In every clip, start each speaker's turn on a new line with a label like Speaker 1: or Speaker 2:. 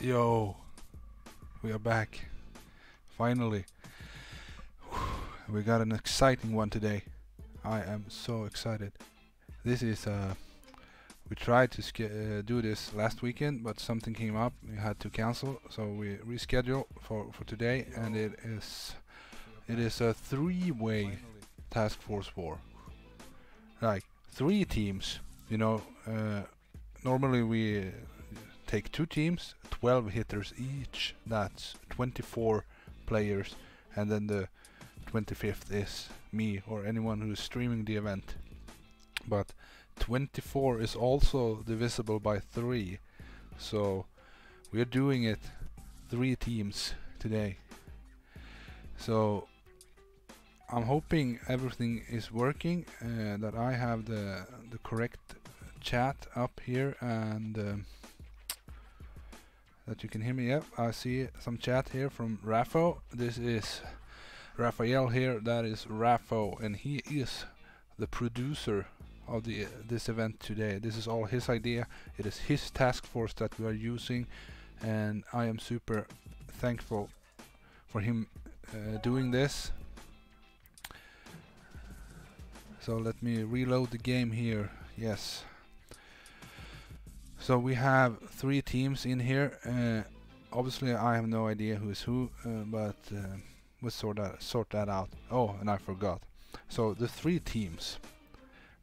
Speaker 1: Yo, we are back. Finally. We got an exciting one today. I am so excited. This is uh we tried to uh, do this last weekend, but something came up. We had to cancel, so we reschedule for for today and it is it is a three-way task force war. Like three teams, you know, uh, normally we take two teams, 12 hitters each. That's 24 players, and then the 25th is me or anyone who is streaming the event. But 24 is also divisible by 3, so we are doing it three teams today. So I'm hoping everything is working, uh, that I have the the correct chat up here and um, that you can hear me. Yep, I see some chat here from Raffo. This is Raphael here. That is Raffo, and he is the producer of the this event today. This is all his idea. It is his task force that we are using, and I am super thankful for him uh, doing this. So let me reload the game here. Yes. So we have three teams in here. Uh, obviously, I have no idea who is who, uh, but uh, we'll sort that sort that out. Oh, and I forgot. So the three teams.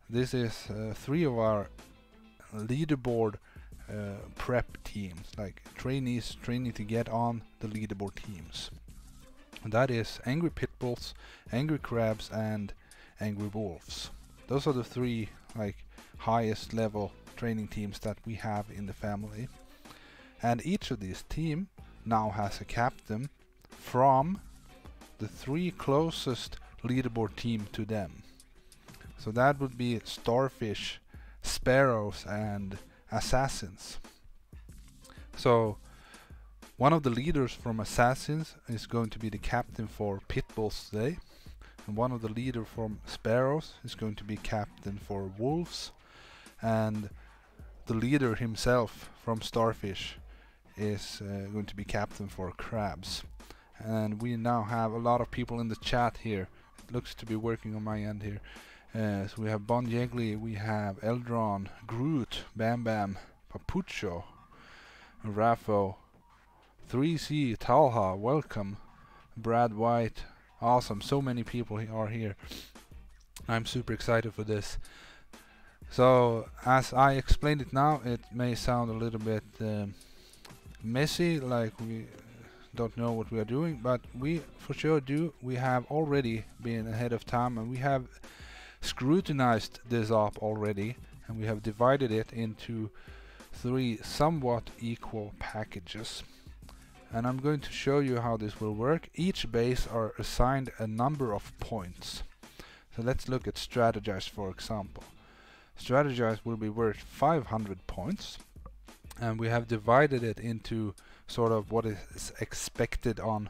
Speaker 1: This is uh, three of our leaderboard uh, prep teams, like trainees training to get on the leaderboard teams. And that is Angry Pitbulls, Angry Crabs, and Angry Wolves. Those are the three like highest level training teams that we have in the family. And each of these team now has a captain from the three closest leaderboard team to them. So that would be Starfish, Sparrows and Assassins. So one of the leaders from Assassins is going to be the captain for Pitbulls today. And one of the leader from Sparrows is going to be captain for Wolves. And the leader himself from Starfish is uh, going to be captain for Crabs. And we now have a lot of people in the chat here. It looks to be working on my end here. Uh, so we have Bon Yegley, we have Eldron, Groot, Bam Bam, Papucho, Raffo, 3C, Talha, welcome, Brad White, awesome, so many people are here. I'm super excited for this. So, as I explained it now, it may sound a little bit um, messy, like we don't know what we are doing, but we for sure do. We have already been ahead of time and we have scrutinized this up already and we have divided it into three somewhat equal packages. And I'm going to show you how this will work. Each base are assigned a number of points. So let's look at strategize for example. Strategize will be worth 500 points. And we have divided it into sort of what is expected on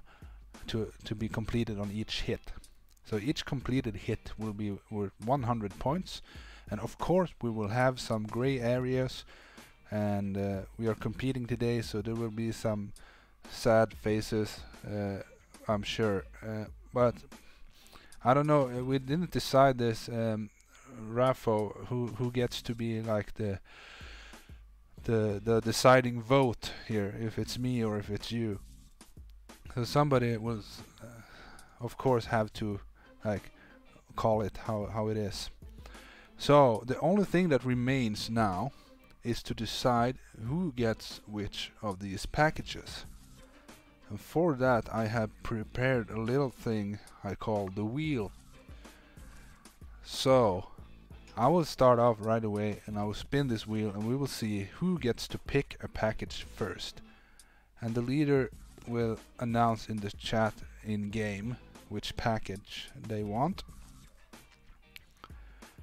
Speaker 1: to to be completed on each hit. So each completed hit will be worth 100 points. And of course we will have some gray areas. And uh, we are competing today so there will be some sad faces uh, I'm sure. Uh, but I don't know uh, we didn't decide this um, Raffo who who gets to be like the the the deciding vote here if it's me or if it's you. So somebody will uh, of course have to like call it how how it is. So the only thing that remains now is to decide who gets which of these packages. And for that I have prepared a little thing I call the wheel. So I will start off right away and I will spin this wheel and we will see who gets to pick a package first. And the leader will announce in the chat in game which package they want.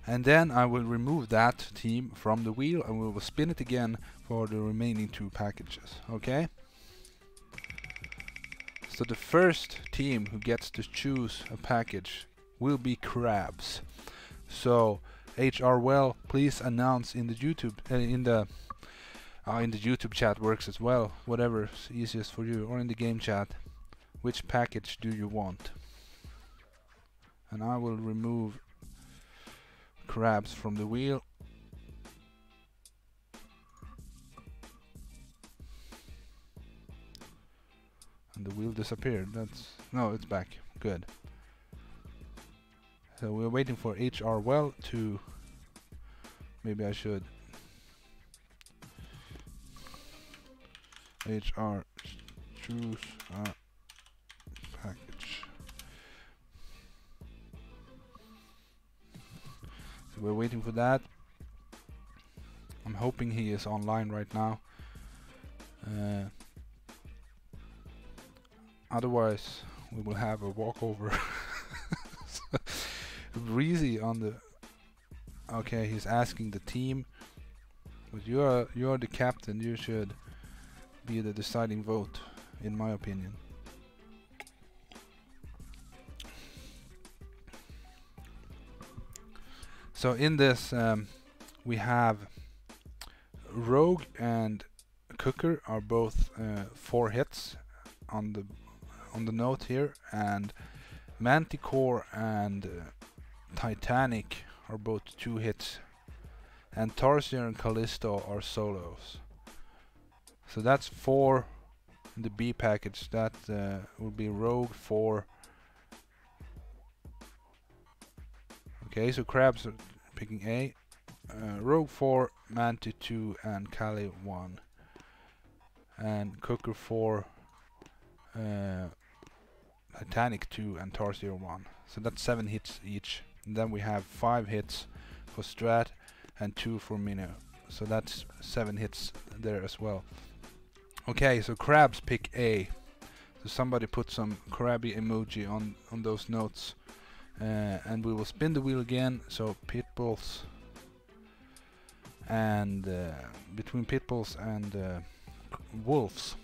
Speaker 1: And then I will remove that team from the wheel and we will spin it again for the remaining two packages. Okay? So the first team who gets to choose a package will be crabs. So HR Well, please announce in the YouTube uh, in the Uh, in the YouTube chat works as well, whatever's easiest for you, or in the game chat. Which package do you want? And I will remove crabs from the wheel. And the wheel disappeared. That's no, it's back. Good. So we're waiting for HR well to maybe I should HR choose a package. So we're waiting for that. I'm hoping he is online right now. Uh, otherwise, we will have a walkover. Breezy on the. Okay, he's asking the team. But you are you are the captain. You should be the deciding vote, in my opinion. So in this, um, we have Rogue and Cooker are both uh, four hits on the on the note here, and Manticore and uh, Titanic are both two hits, and Tarsier and Callisto are solos. So that's four in the B package. That uh, will be Rogue 4. Okay, so Crabs are picking A. Uh, Rogue 4, Manti 2, and Kali 1. And Cooker 4, uh, Titanic 2, and Tarsier 1. So that's 7 hits each. And then we have 5 hits for Strat and 2 for Minnow. So that's 7 hits there as well. Okay, so crabs pick A. So somebody put some crabby emoji on on those notes, uh, and we will spin the wheel again. So pitbulls and uh, between pitbulls and uh, wolves.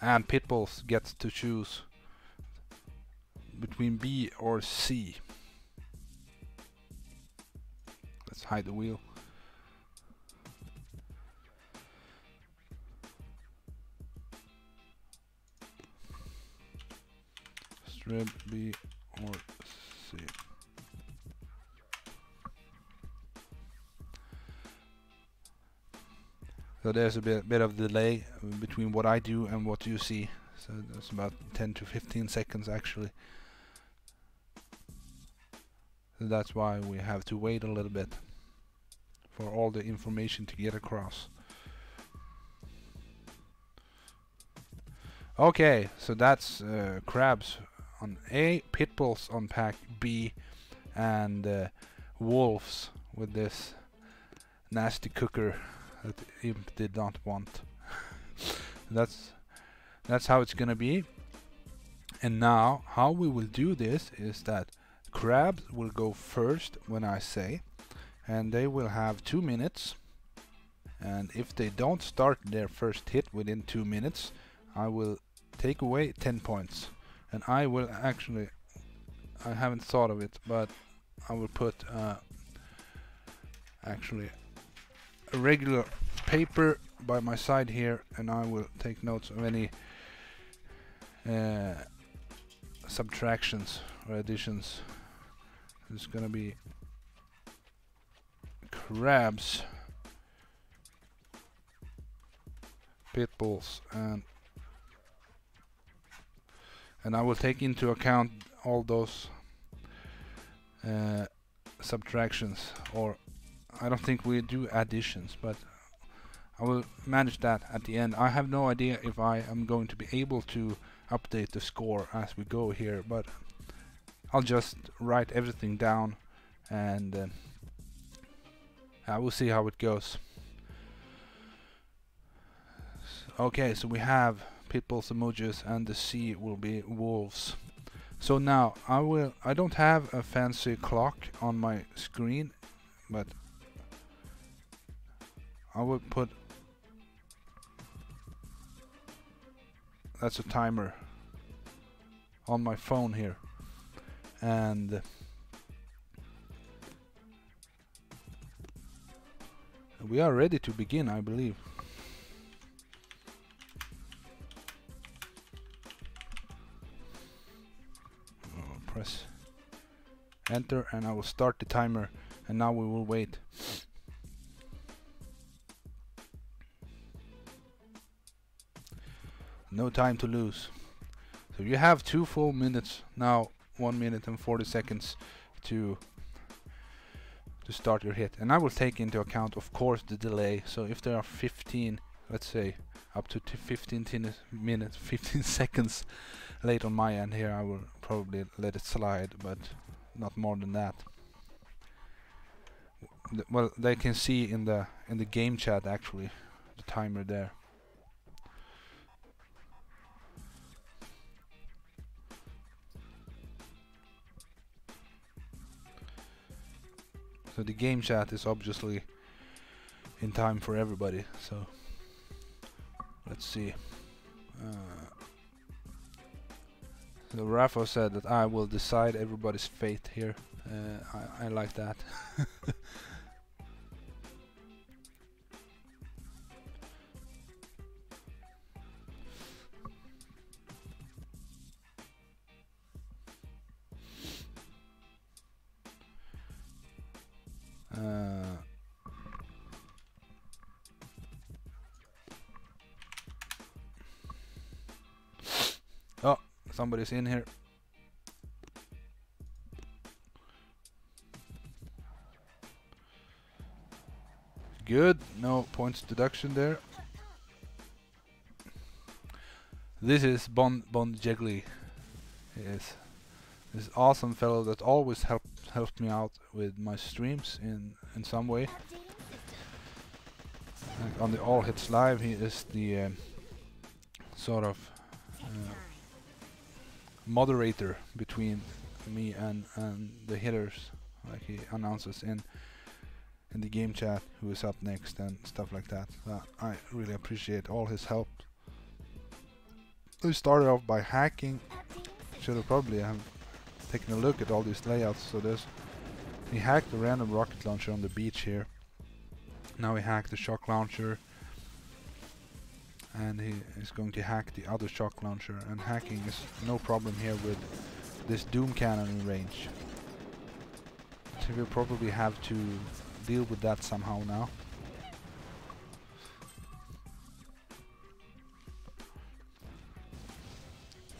Speaker 1: And pitbulls gets to choose between B or C. Let's hide the wheel. Strip B or So there's a bit, bit of delay between what I do and what you see. So that's about 10 to 15 seconds actually. So that's why we have to wait a little bit for all the information to get across. Okay, so that's uh, crabs on A, pitbulls on pack B, and uh, wolves with this nasty cooker that Imp did not want. that's that's how it's gonna be. And now, how we will do this is that crabs will go first when I say, and they will have two minutes. And if they don't start their first hit within two minutes, I will take away 10 points. And I will actually, I haven't thought of it, but I will put uh, actually a regular paper by my side here and I will take notes of any uh, subtractions or additions. It's gonna be crabs, pitbulls, and and I will take into account all those uh, subtractions or I don't think we do additions but I will manage that at the end. I have no idea if I am going to be able to update the score as we go here but I'll just write everything down and uh, I will see how it goes. Okay, so we have pitbulls emojis and the C will be wolves. So now I will I don't have a fancy clock on my screen but I would put... That's a timer on my phone here. And... We are ready to begin, I believe. Oh, press enter and I will start the timer and now we will wait No time to lose. So you have two full minutes now, one minute and 40 seconds to to start your hit. And I will take into account, of course, the delay. So if there are 15, let's say, up to 15 minutes, 15 seconds late on my end here, I will probably let it slide, but not more than that. well, they can see in the in the game chat actually the timer there. So the game chat is obviously in time for everybody. So let's see. Uh, so Rafa said that I will decide everybody's fate here. Uh, I, I like that. Uh, oh, somebody's in here. Good, no points deduction there. This is Bond Bond Jiggly. Yes. This awesome fellow that always help helped me out with my streams in in some way. On the All Hits Live, he is the um, sort of uh, moderator between me and and the hitters. Like he announces in in the game chat who is up next and stuff like that. Uh, I really appreciate all his help. We started off by hacking. Should have probably have taken a look at all these layouts. So there's he hacked the random rocket launcher on the beach here. Now he hacked the shock launcher. And he is going to hack the other shock launcher. And hacking is no problem here with this Doom cannon in range. So we'll probably have to deal with that somehow now.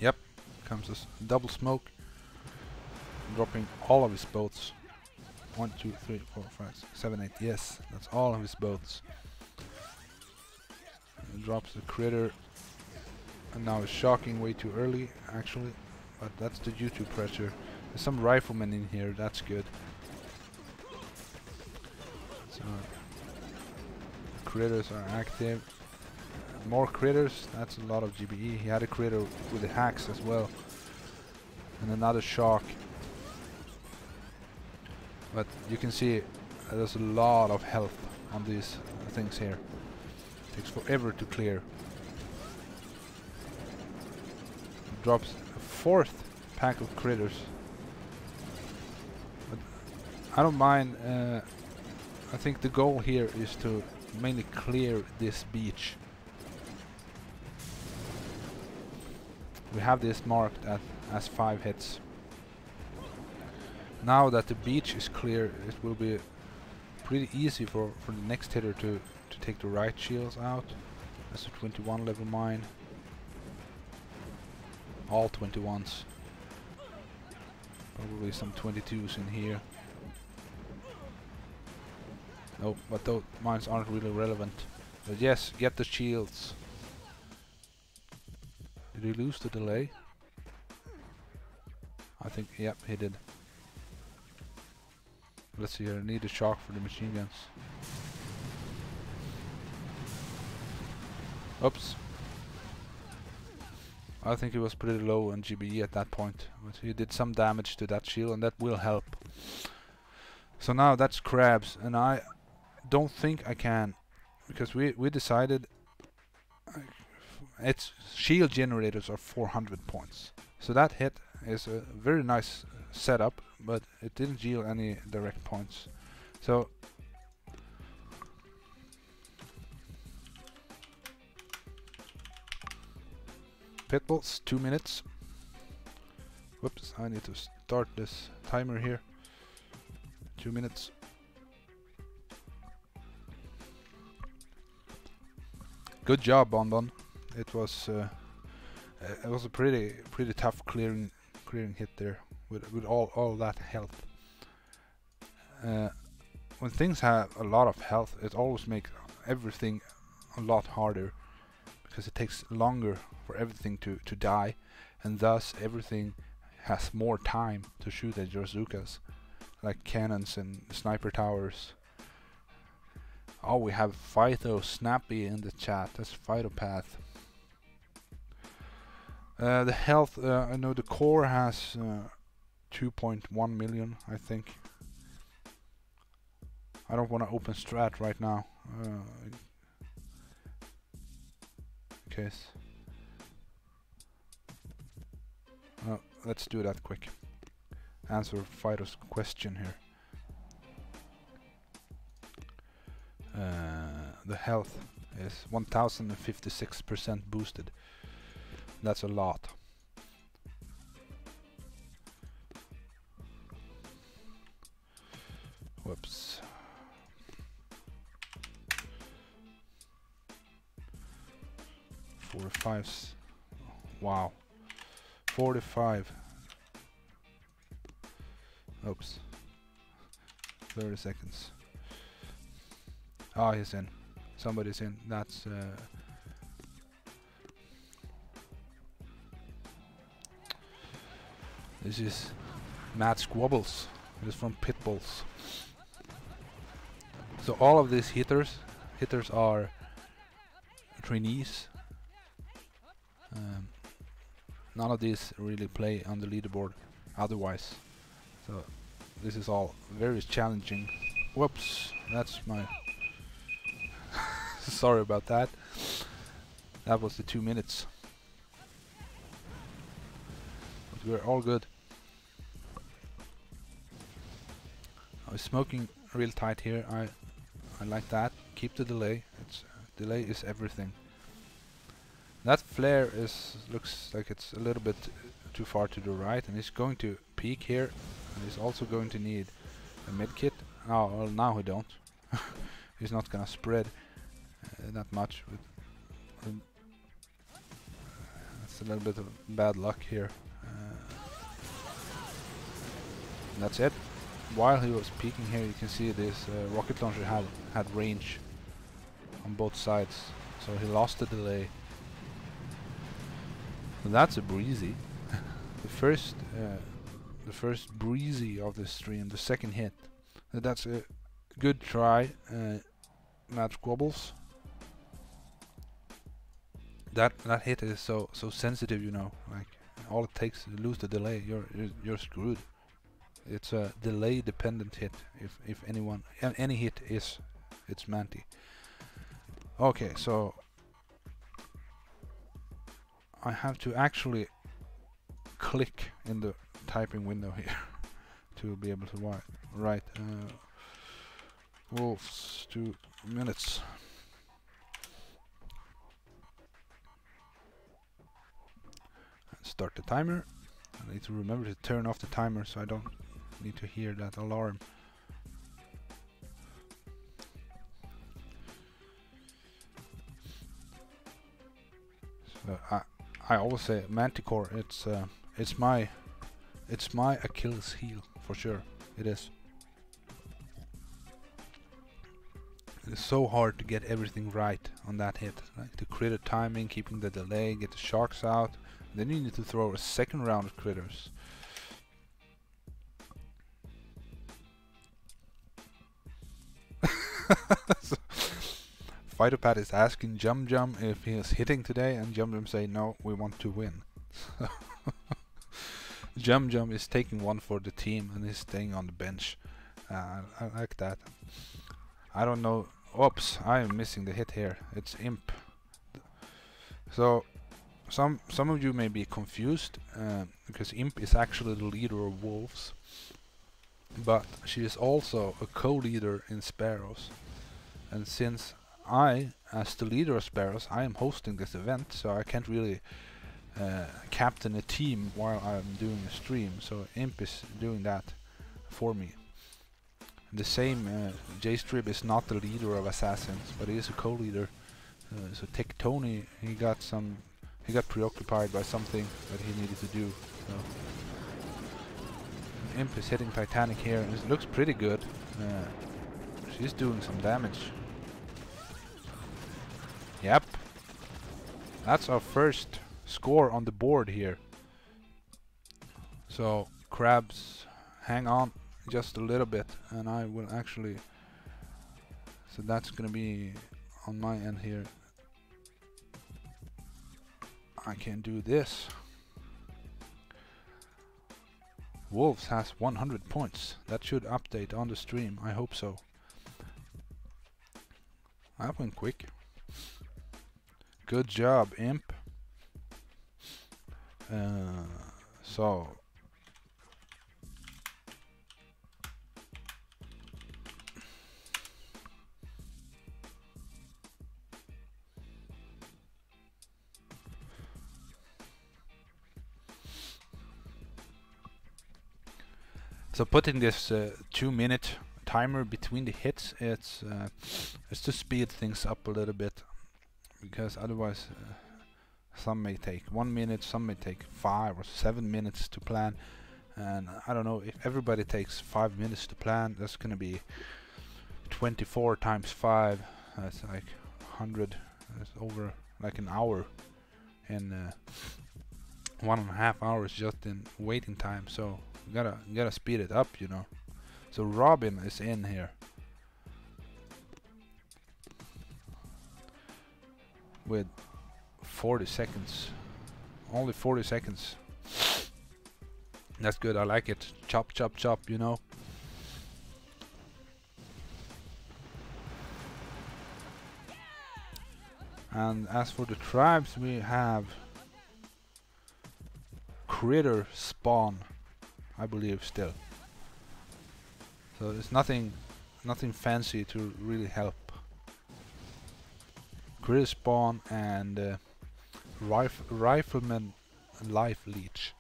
Speaker 1: Yep, comes a double smoke, dropping all of his boats. One, two, three, four, five, six, seven, eight. Yes, that's all of his boats. Drops the critter. And now it's shocking way too early, actually. But that's the YouTube pressure. There's some riflemen in here, that's good. So, critters are active. More critters, that's a lot of GBE. He had a critter with the hacks as well. And another shock. But you can see uh, there's a lot of health on these things here. It takes forever to clear. Drops a fourth pack of critters. But I don't mind. Uh, I think the goal here is to mainly clear this beach. We have this marked at as five hits. Now that the beach is clear, it will be pretty easy for, for the next hitter to, to take the right shields out. That's a 21 level mine. All 21s. Probably some 22s in here. No, but those mines aren't really relevant. But yes, get the shields. Did he lose the delay? I think, yep, he did. Let's see here, I need a shock for the machine guns. Oops. I think he was pretty low on GBE at that point. But he did some damage to that shield and that will help. So now that's crabs and I don't think I can because we we decided its shield generators are 400 points. So that hit is a very nice setup but it didn't yield any direct points. So Pitbulls, two minutes. Whoops, I need to start this timer here. Two minutes. Good job, Bonbon. It was uh, uh, it was a pretty pretty tough clearing clearing hit there with with all all that health. Uh, when things have a lot of health, it always makes everything a lot harder because it takes longer for everything to, to die and thus everything has more time to shoot at your Zookas like cannons and sniper towers. Oh, we have Phyto Snappy in the chat. That's Phytopath. Uh, the health, uh, I know the core has uh, 2.1 million, I think. I don't want to open strat right now. Uh, case. Uh, let's do that quick. Answer Fido's question here. Uh, the health is 1056% boosted. That's a lot. Whoops. 45. Wow. 45. Oops. 30 seconds. Ah, oh, he's in. Somebody's in. That's... Uh, this is Matt Squabbles. It is from Pitbulls. So all of these hitters, hitters are trainees um, none of these really play on the leaderboard otherwise. So this is all very challenging. Whoops, that's my... Sorry about that. That was the two minutes. But we're all good. I was smoking real tight here. I I like that. Keep the delay. It's uh, delay is everything. That flare is looks like it's a little bit too far to the right and he's going to peak here and he's also going to need a mid kit. Oh, well now he don't. he's not gonna spread uh, that much. With, um, that's a little bit of bad luck here. Uh, that's it. While he was peeking here, you can see this uh, rocket launcher had had range on both sides, so he lost the delay that's a breezy. the first, uh, the first breezy of the stream, the second hit. That's a good try, uh, Matt Squabbles. That that hit is so so sensitive, you know. Like all it takes to lose the delay, you're you're, you're screwed. It's a delay dependent hit. If if anyone any hit is, it's Manti. Okay, so I have to actually click in the typing window here to be able to write. write uh, wolves two minutes. Start the timer. I need to remember to turn off the timer so I don't need to hear that alarm. So I I always say Manticore. It's uh, it's my it's my Achilles heel for sure. It is. It's so hard to get everything right on that hit. Like the critter timing, keeping the delay, get the sharks out. Then you need to throw a second round of critters. Phytopath is asking Jum Jum if he is hitting today, and Jum Jum say no, we want to win. Jum Jum is taking one for the team and is staying on the bench. Uh, I like that. I don't know. Oops, I am missing the hit here. It's Imp. So some some of you may be confused uh, because Imp is actually the leader of Wolves, but she is also a co-leader in Sparrows. And since I, as the leader of Sparrows, I am hosting this event, so I can't really uh, captain a team while I'm doing a stream. So Imp is doing that for me. The same, uh, J-Strip is not the leader of Assassins, but he is a co-leader. Uh, so Tony, he got some, he got preoccupied by something that he needed to do. So Imp is hitting Titanic here, and it looks pretty good. Uh, she's doing some damage. Yep. That's our first score on the board here. So, Crabs, hang on just a little bit and I will actually so that's gonna be on my end here I can do this Wolves has 100 points. That should update on the stream. I hope so. That went quick. Good job imp. Uh, so So putting this uh, two minute timer between the hits, it's uh, it's to speed things up a little bit because otherwise uh, some may take one minute, some may take five or seven minutes to plan. And I don't know if everybody takes five minutes to plan, that's gonna be 24 times five. That's like 100. That's over like an hour and uh, one and a half hours just in waiting time. So gotta gotta speed it up, you know. So Robin is in here. With 40 seconds. Only 40 seconds. That's good, I like it. Chop, chop, chop, you know. And as for the tribes, we have Critter Spawn. I believe still. So it's nothing nothing fancy to really help. Grill spawn and uh, rif rifleman life leech.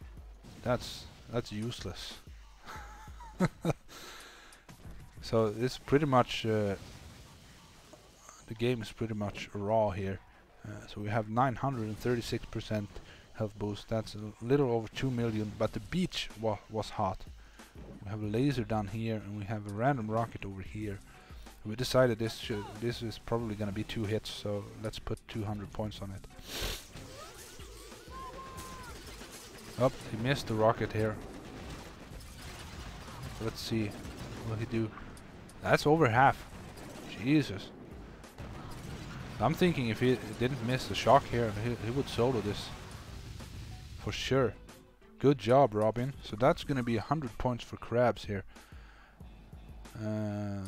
Speaker 1: That's that's useless. so it's pretty much uh, the game is pretty much raw here. Uh, so we have 936% health boost. That's a little over 2 million, but the beach wa was hot. We have a laser down here, and we have a random rocket over here. We decided this should this is probably gonna be two hits, so let's put 200 points on it. Oh, he missed the rocket here. Let's see what he do. That's over half. Jesus. I'm thinking if he didn't miss the shock here, he, he would solo this for sure. Good job, Robin. So that's going to be 100 points for Crabs here. Uh,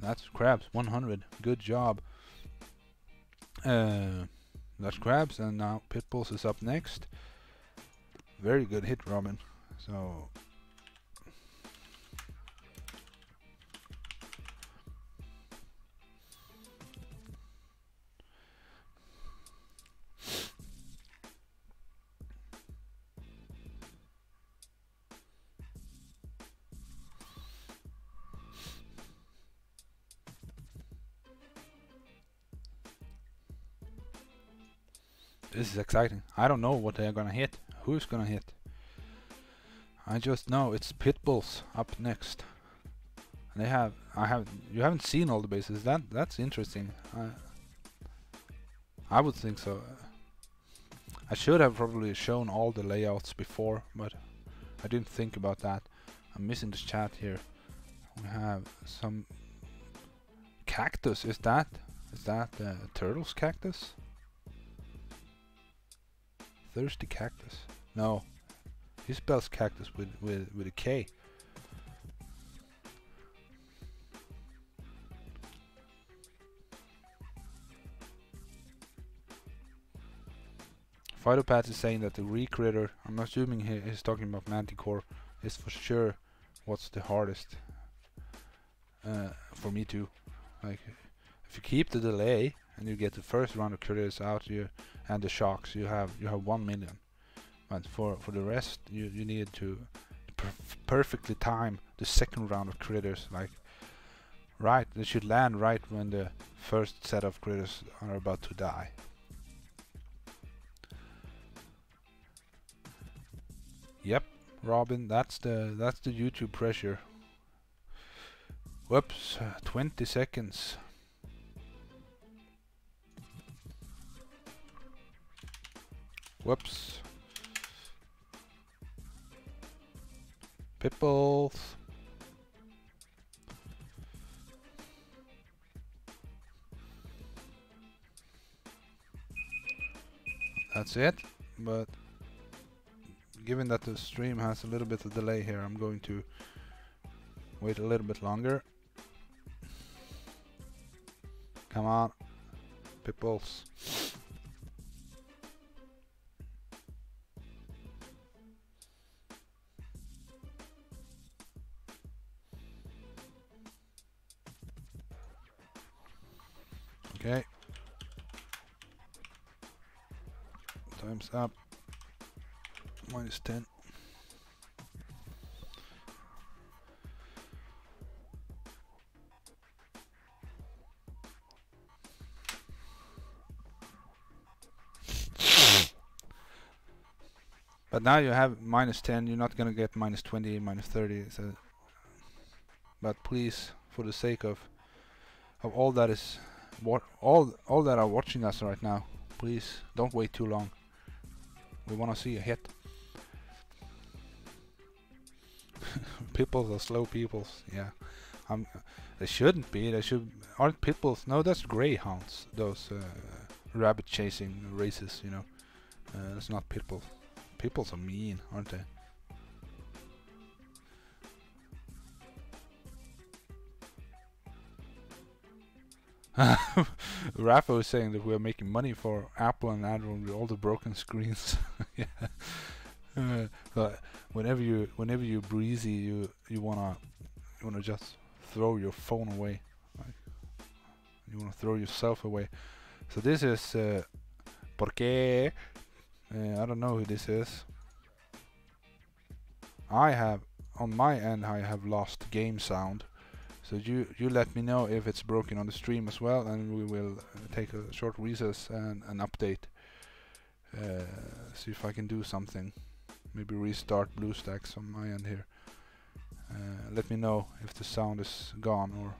Speaker 1: that's Crabs, 100. Good job. Uh, that's Crabs, and now Pitbulls is up next. Very good hit, Robin. So is exciting. I don't know what they're gonna hit. Who's gonna hit? I just know it's Pitbulls up next. And they have I have you haven't seen all the bases. That that's interesting. I I would think so. I should have probably shown all the layouts before, but I didn't think about that. I'm missing this chat here. We have some cactus. Is that is that uh, turtle's cactus? Thirsty cactus. No. He spells cactus with, with, with a K. Phytopath is saying that the Recreator, I'm assuming he, he's talking about Manticore, is for sure what's the hardest. uh, for me too. Like if you keep the delay and you get the first round of critters out, you and the shocks, you have you have one million. But for for the rest, you you need to perf perfectly time the second round of critters. Like right, they should land right when the first set of critters are about to die. Yep, Robin, that's the that's the YouTube pressure. Whoops, uh, 20 seconds. Whoops. Pipples. That's it, but given that the stream has a little bit of delay here, I'm going to wait a little bit longer. Come on, Pipples. Time's up. Minus 10. But now you have minus 10, you're not gonna get minus 20, minus 30. So, but please, for the sake of of all that is what all all that are watching us right now, please don't wait too long. We want to see a hit. people are slow peoples, yeah. Um, they shouldn't be. They should aren't pitbulls. No, that's greyhounds. Those uh, rabbit chasing races, you know. Uh, that's not pitbulls. Pitbulls are mean, aren't they? Rafa was saying that we're making money for Apple and Android with all the broken screens. yeah. Uh, but whenever you whenever you breezy, you you wanna you wanna just throw your phone away. Like, you wanna throw yourself away. So this is uh, porque uh, I don't know who this is. I have on my end I have lost game sound. So you you let me know if it's broken on the stream as well, and we will uh, take a short recess and an update. Uh, see if I can do something. Maybe restart BlueStacks on my end here. Uh, let me know if the sound is gone or.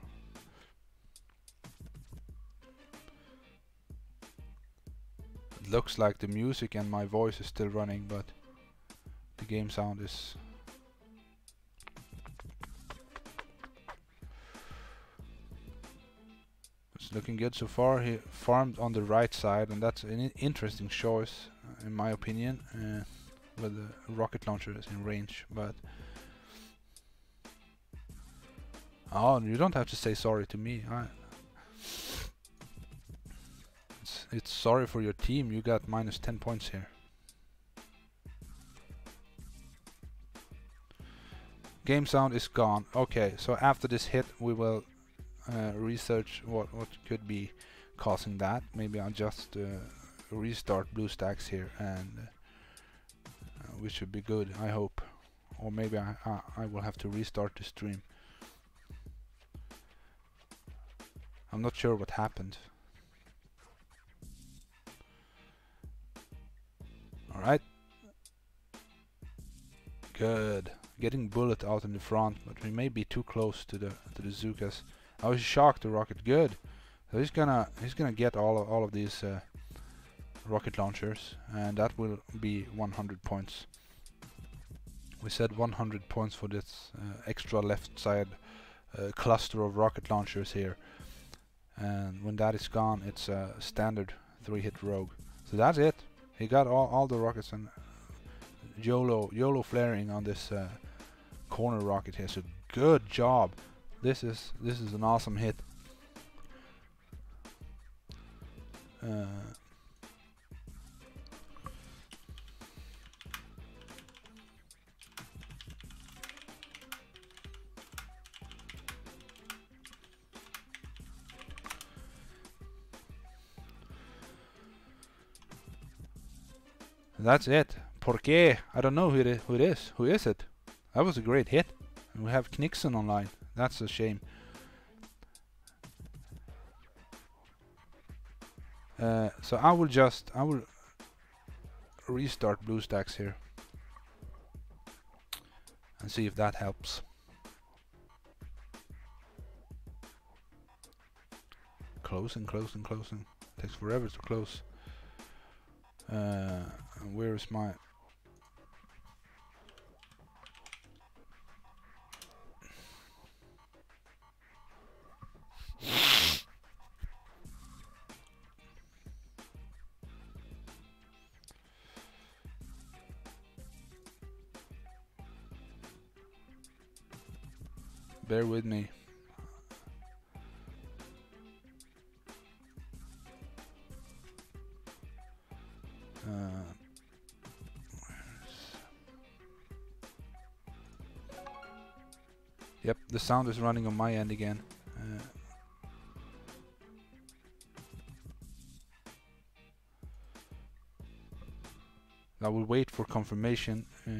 Speaker 1: It looks like the music and my voice is still running, but the game sound is It's looking good so far. He farmed on the right side, and that's an interesting choice, uh, in my opinion, uh, with the rocket launcher is in range. But oh, you don't have to say sorry to me. I, it's, it's sorry for your team. You got minus 10 points here. Game sound is gone. Okay, so after this hit, we will uh, research what what could be causing that. Maybe I'll just uh, restart BlueStacks here, and uh, we should be good. I hope, or maybe I, I I will have to restart the stream. I'm not sure what happened. Alright. Good. Getting Bullit out in the front, but we may be too close to the to the Zookas. I was shocked the rocket good. So he's gonna he's gonna get all of all of these uh, rocket launchers, and that will be 100 points. We said 100 points for this uh, extra left side uh, cluster of rocket launchers here, and when that is gone, it's a standard three-hit rogue. So that's it. He got all all the rockets and YOLO YOLO flaring on this uh, corner rocket here. So good job. This is this is an awesome hit. Uh, that's it. Porque I don't know who it, is, who it is. Who is it? That was a great hit. And we have Knixon online. That's a shame. Uh, so I will just I will restart BlueStacks here and see if that helps. Closing, closing, closing. Takes forever to close. Uh, where is my sound is running on my end again. Uh, I will wait for confirmation. Uh,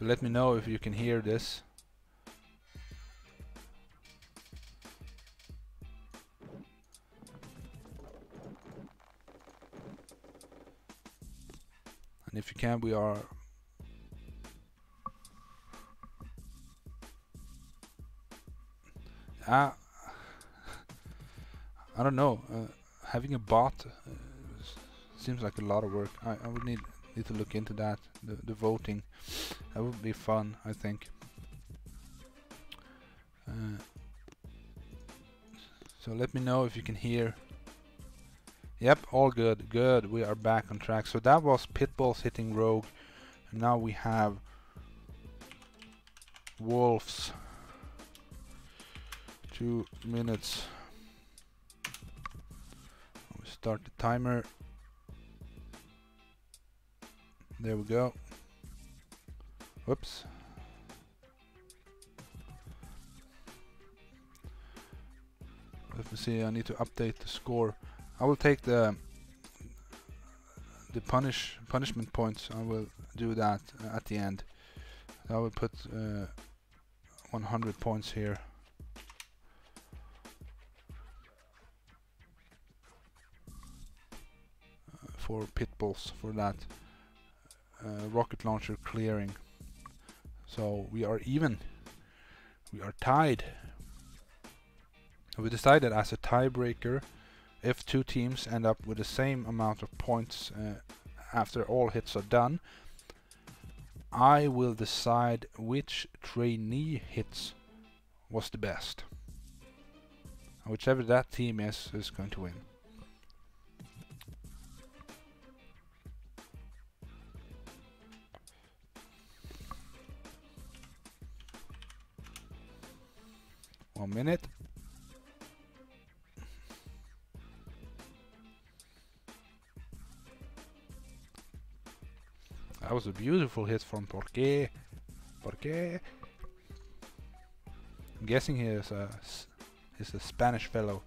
Speaker 1: let me know if you can hear this. Can, we are Ah, I don't know. Uh, having a bot uh, seems like a lot of work. I, I would need need to look into that. The the voting. That would be fun, I think. Uh, so let me know if you can hear. Yep, all good, good. We are back on track. So that was Pitbulls hitting Rogue. And now we have Wolves. Two minutes. We start the timer. There we go. Whoops. Let me see, I need to update the score. I will take the the punish punishment points. I will do that uh, at the end. I will put uh, 100 points here. Uh, for pitbulls for that uh, rocket launcher clearing so we are even. We are tied. We decided as a tiebreaker, if two teams end up with the same amount of points uh, after all hits are done, I will decide which trainee hits was the best. whichever that team is, is going to win. One minute. That was a beautiful hit from Porque. Porque. I'm guessing he is a, he's a Spanish fellow.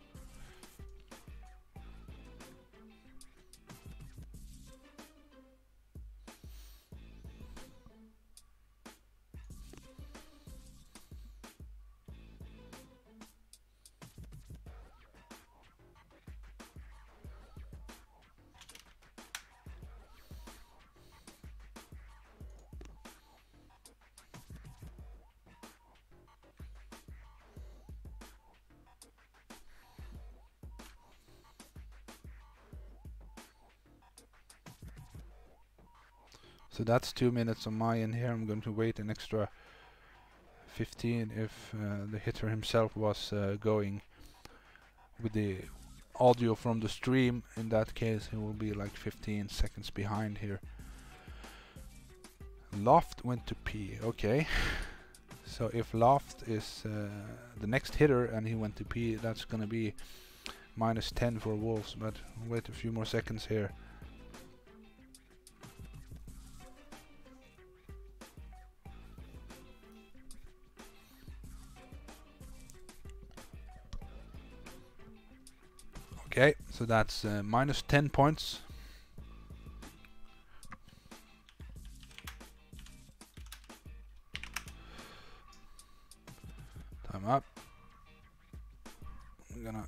Speaker 1: That's two minutes on my end here. I'm going to wait an extra 15 if uh, the hitter himself was uh, going with the audio from the stream. In that case, he will be like 15 seconds behind here. Loft went to P. Okay. so if Loft is uh, the next hitter and he went to P, that's going to be minus 10 for Wolves. But wait a few more seconds here. So that's uh, minus 10 points. Time up. I'm gonna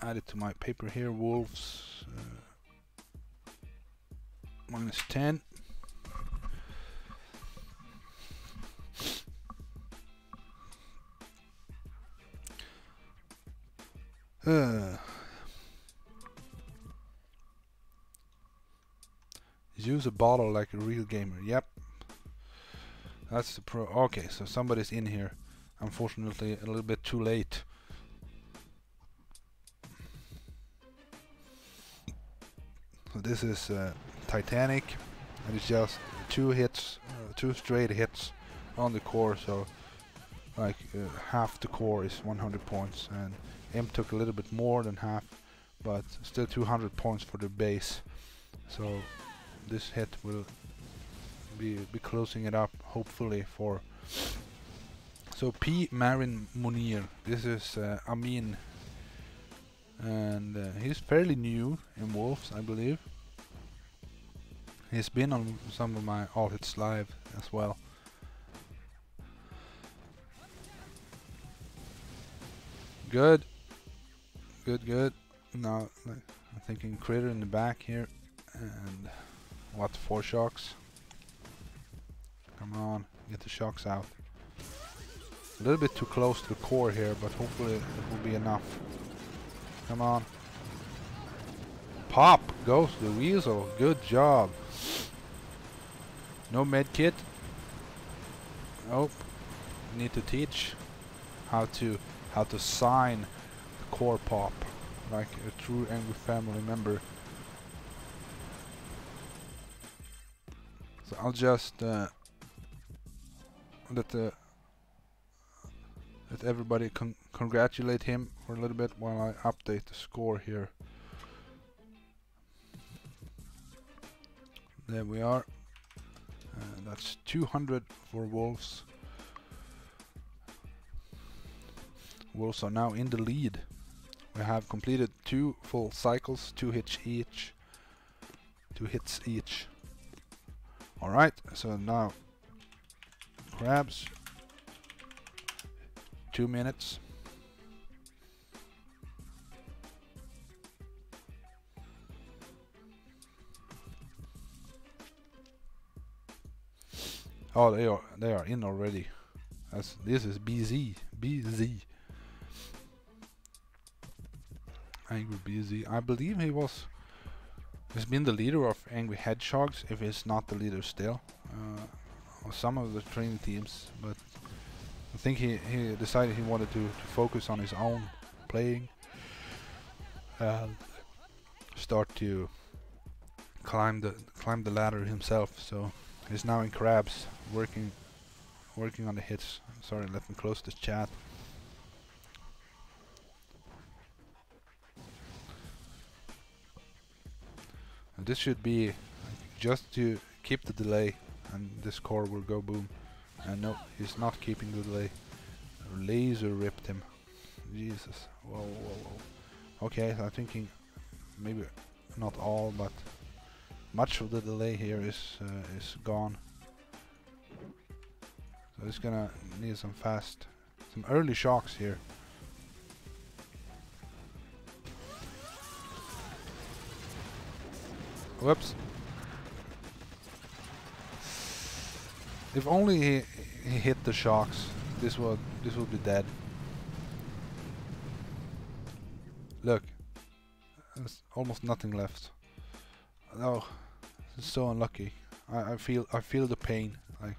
Speaker 1: add it to my paper here. Wolves uh, minus 10. Uh, use a bottle like a real gamer. Yep. That's the pro. Okay, so somebody's in here. Unfortunately, a little bit too late. So this is uh, Titanic, and it's just two hits, uh, two straight hits on the core. So like uh, half the core is 100 points, and M took a little bit more than half, but still 200 points for the base. So this hit will be be closing it up hopefully for. So P Marin Munir. This is uh, Amin, and uh, he's fairly new in Wolves, I believe. He's been on some of my All Hits Live as well. Good. Good, good. Now, I'm thinking critter in the back here. And what, four shocks? Come on, get the shocks out. A little bit too close to the core here, but hopefully it will be enough. Come on. Pop goes the weasel. Good job. No med kit. Nope. Need to teach how to how to sign the core pop like a true angry family member. So I'll just uh, let the let everybody con congratulate him for a little bit while I update the score here. There we are. Uh, that's 200 for Wolves. Wolves are now in the lead. We have completed two full cycles, two hits each. Two hits each. Alright, so now crabs. Two minutes. Oh, they are they are in already. That's this is BZ BZ. Angry BZ. I believe he was. He's been the leader of Angry Hedgehogs, if he's not the leader still. Uh, or some of the training teams, but I think he, he decided he wanted to, to focus on his own playing and start to climb the climb the ladder himself. So he's now in crabs, working working on the hits. Sorry, let me close the chat. And this should be just to keep the delay and this core will go boom. And no, he's not keeping the delay. Laser ripped him. Jesus. Whoa, whoa, whoa. Okay, I'm thinking maybe not all, but much of the delay here is uh, is gone. So it's gonna need some fast, some early shocks here. Whoops. If only he, he hit the shocks, this would this would be dead. Look, there's almost nothing left. Oh, so unlucky. I, I feel I feel the pain. Like,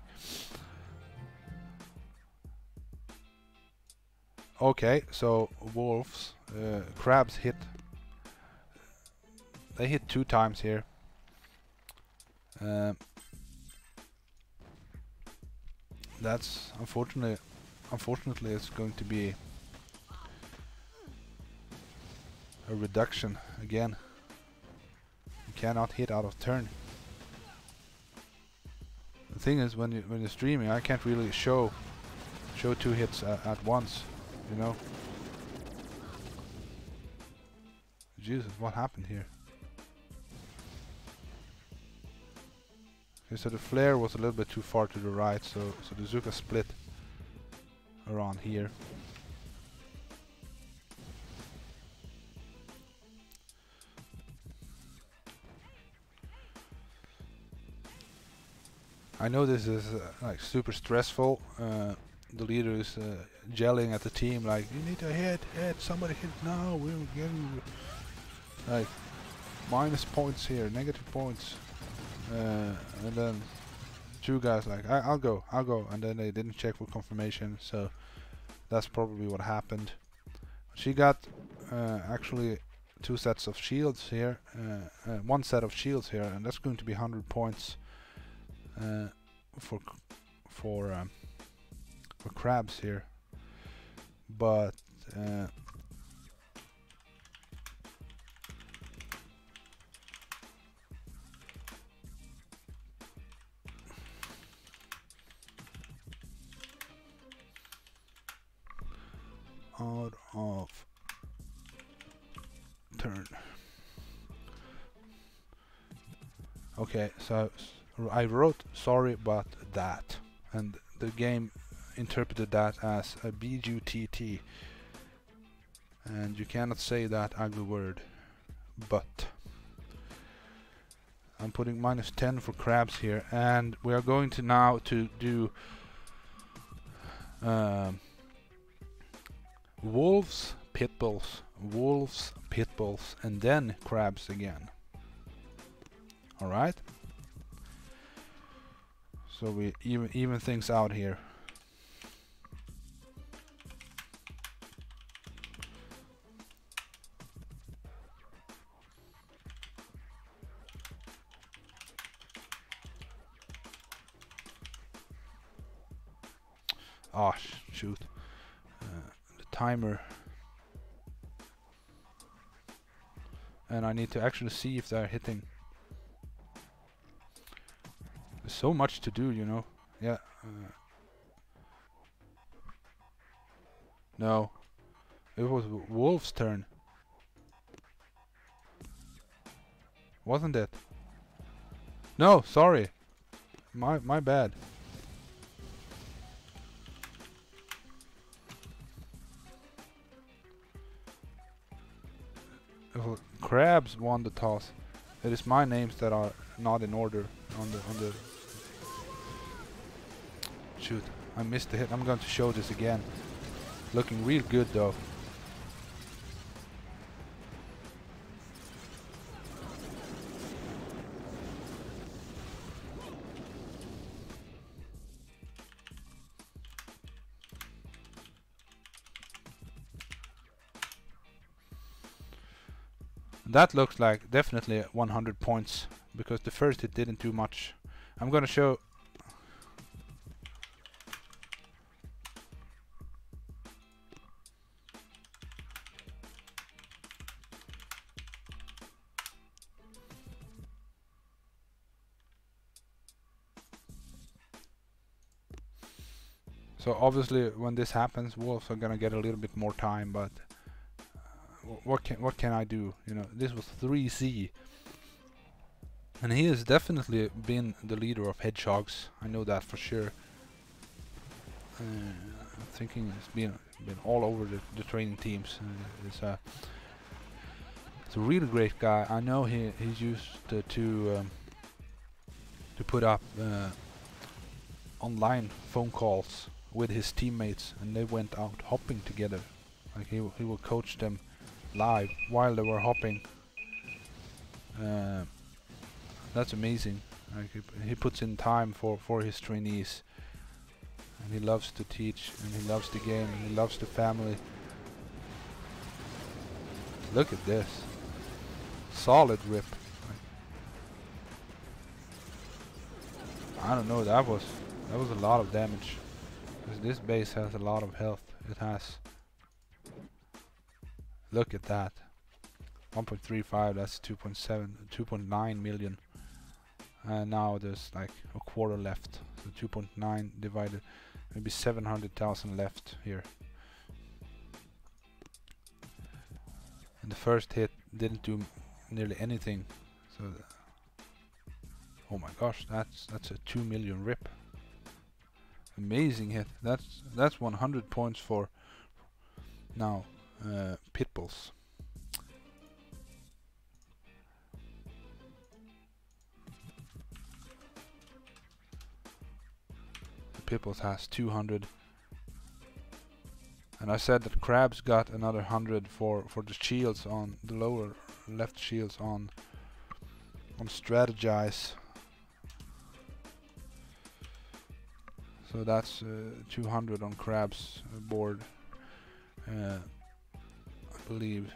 Speaker 1: okay, so wolves, uh, crabs hit. They hit two times here. Um, that's unfortunately unfortunately it's going to be a reduction again. You cannot hit out of turn. The thing is when you when you're streaming I can't really show show two hits at once you know? Jesus, what happened here? Okay, so the flare was a little bit too far to the right, so so the Zooka split around here. I know this is uh, like super stressful. Uh, the leader is uh, yelling at the team like, "You need to hit, hit, somebody hit now. We're getting like minus points here, negative points." Uh, and then two guys like, I "I'll go, I'll go," and then they didn't check for confirmation, so that's probably what happened. She got uh, actually two sets of shields here, uh, uh, one set of shields here, and that's going to be 100 points uh, for for um, for crabs here, but out of turn. Okay, so I wrote sorry about that and the game interpreted that as a BUTT and you cannot say that ugly word but I'm putting minus 10 for crabs here and we are going to now to do um, wolves pitbulls wolves pitbulls and then crabs again alright so we even even things out here. Timer. And I need to actually see if they're hitting There's so much to do, you know. Yeah. Uh, no. It was Wolf's turn. Wasn't it? No, sorry. My my bad. Crabs won the toss. It is my names that are not in order on the on the Shoot, I missed the hit. I'm going to show this again. Looking real good though. That looks like definitely 100 points because the first it didn't do much. I'm gonna show So obviously when this happens wolves are gonna get a little bit more time but what can what can I do? You know this was 3C and he has definitely been the leader of hedgehogs. I know that for sure. Uh, I'm thinking it's been been all over the, the training teams. Uh, it's a it's a really great guy. I know he he's used to to, um, to put up uh, online phone calls with his teammates and they went out hopping together. Like he, he will coach them live while they were hopping. Uh, that's amazing. Like he, he puts in time for, for his trainees. And he loves to teach and he loves the game and he loves the family. Look at this. Solid rip. I don't know, that was that was a lot of damage. Because this base has a lot of health. It has. Look at that. 1.35, that's 2.7, 2.9 million. And now there's like a quarter left. So 2.9 divided, maybe 700,000 left here. And the first hit didn't do nearly anything. So, oh my gosh, that's that's a two million rip. Amazing hit. That's that's 100 points for now uh, pitbulls. Pitbulls has 200 and I said that crabs got another 100 for for the shields on the lower left shields on on strategize. So that's uh, 200 on crabs uh, board. Uh, believe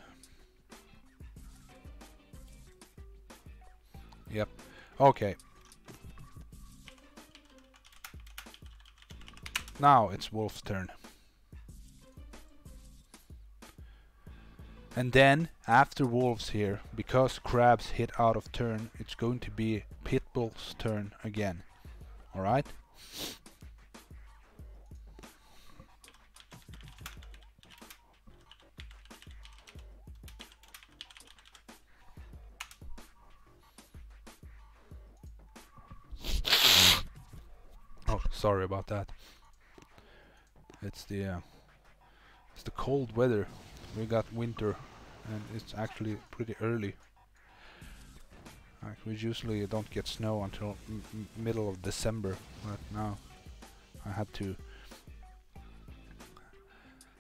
Speaker 1: yep okay now it's wolf's turn And then, after wolves here, because crabs hit out of turn, it's going to be pitbull's turn again. Alright? Sorry about that. It's the uh, it's the cold weather. We got winter and it's actually pretty early. Like we usually don't get snow until middle of December but now I had to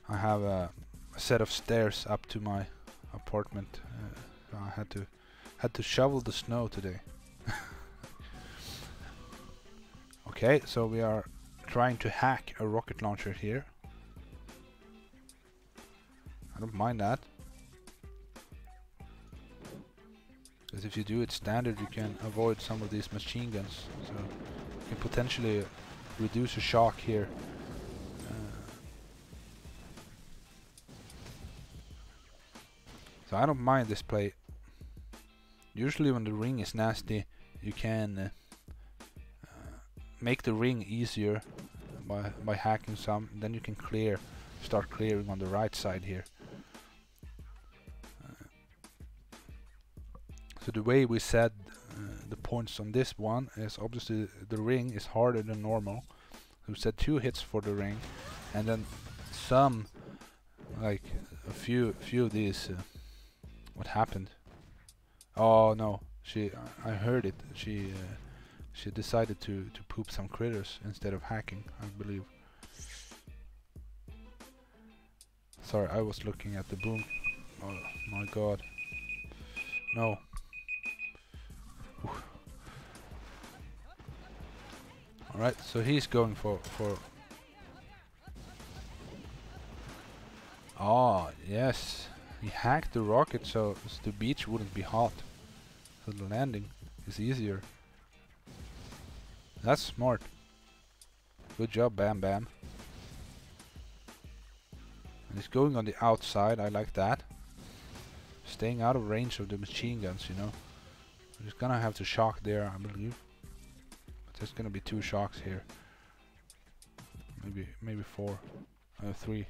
Speaker 1: I have a, a set of stairs up to my apartment. Uh, I had to had to shovel the snow today okay so we are trying to hack a rocket launcher here I don't mind that. Because if you do it standard, you can avoid some of these machine guns. So you can potentially reduce the shock here. So I don't mind this play. Usually when the ring is nasty, you can uh, make the ring easier by by hacking some. Then you can clear, start clearing on the right side here. So the way we set uh, the points on this one is obviously the ring is harder than normal. So we set two hits for the ring, and then some, like a few, few of these. Uh, what happened? Oh no, she. I heard it. She. She decided to to poop some critters instead of hacking. I believe. Sorry, I was looking at the boom. Oh my god. No. Alright, so he's going for... for Oh, yes. He hacked the rocket so the beach wouldn't be hot. So the landing is easier. That's smart. Good job, Bam Bam. And he's going on the outside, I like that. Staying out of range of the machine guns, you know. He's gonna have to shock there, I believe. There's gonna be two shocks here. Maybe maybe four. Uh, three.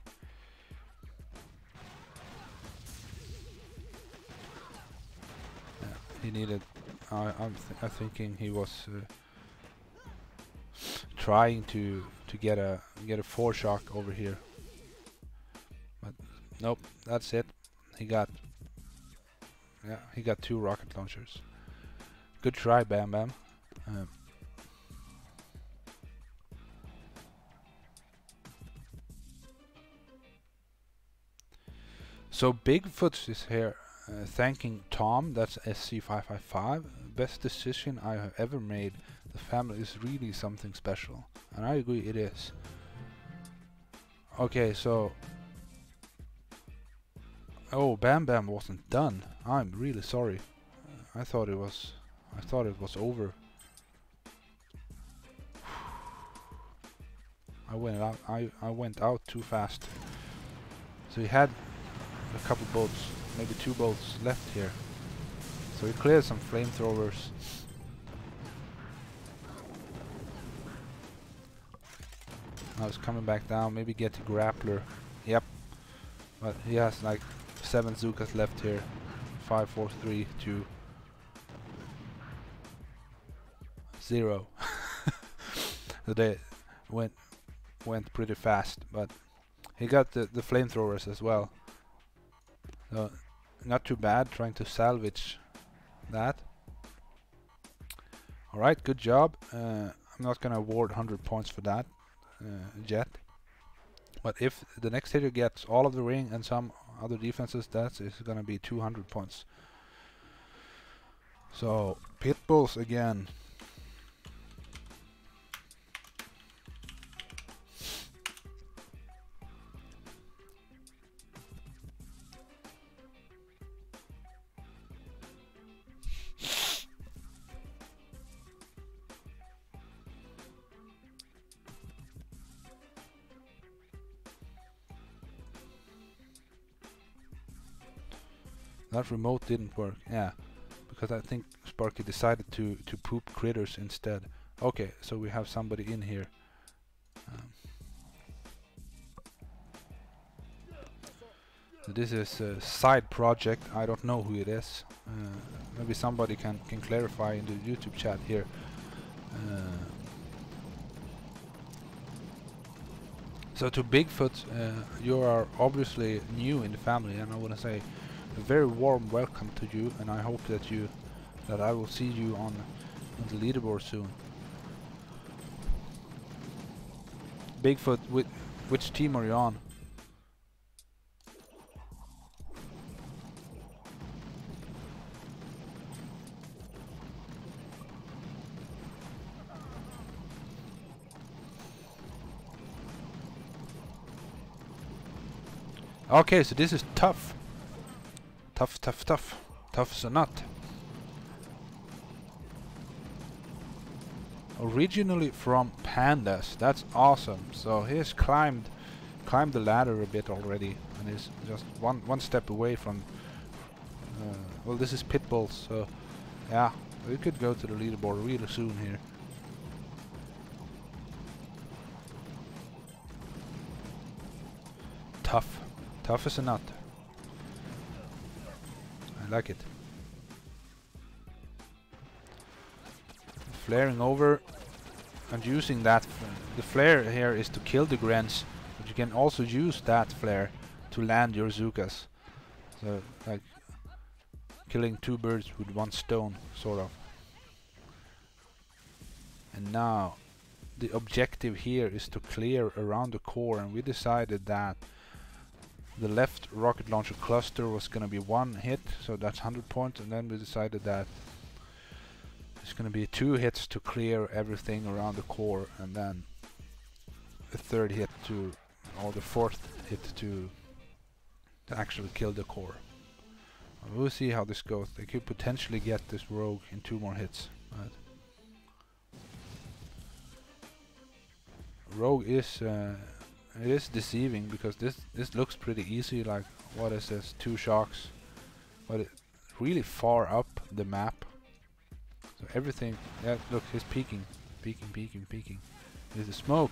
Speaker 1: Yeah, he needed. I, I'm th I'm thinking he was uh, trying to to get a get a four shock over here. But nope, that's it. He got yeah, he got two rocket launchers. Good try, Bam Bam. Um, So Bigfoot is here uh, thanking Tom, that's SC555. Best decision I have ever made. The family is really something special. And I agree it is. Okay, so... Oh, Bam Bam wasn't done. I'm really sorry. I thought it was... I thought it was over. I went out. I I went out too fast. So he had a couple boats, maybe two boats left here. So he cleared some flamethrowers. Now was coming back down, maybe get the grappler. Yep. But he has like seven Zookas left here. Five, four, three, two, zero. so they went went pretty fast, but he got the the flamethrowers as well. So not too bad trying to salvage that. Alright, good job. Uh, I'm not gonna award 100 points for that uh, yet. But if the next hitter gets all of the ring and some other defenses, that is gonna be 200 points. So, Pitbulls again. That remote didn't work. Yeah, because I think Sparky decided to to poop critters instead. Okay, so we have somebody in here. Um, this is a side project. I don't know who it is. Uh, maybe somebody can can clarify in the YouTube chat here. Uh, so to Bigfoot, uh, you are obviously new in the family, and I want to say a very warm welcome to you and I hope that you that I will see you on, on the leaderboard soon. Bigfoot, which, which team are you on? Okay, so this is tough. Tough, tough, tough. Tough as a nut. Originally from pandas. That's awesome. So he's climbed climbed the ladder a bit already and is just one one step away from uh, well this is pitbulls so yeah we could go to the leaderboard really soon here tough tough as a nut I like it. Flaring over and using that. The flare here is to kill the Grens, but you can also use that flare to land your Zookas. So, like, killing two birds with one stone, sort of. And now, the objective here is to clear around the core, and we decided that the left rocket launcher cluster was gonna be one hit, so that's 100 points, and then we decided that it's gonna be two hits to clear everything around the core, and then a third hit to, or the fourth hit to, to actually kill the core. We'll see how this goes. They could potentially get this rogue in two more hits. Rogue is uh, it is deceiving because this this looks pretty easy like what is this two shocks but it's really far up the map. So everything yeah look he's peeking peeking peeking peeking. There's the smoke.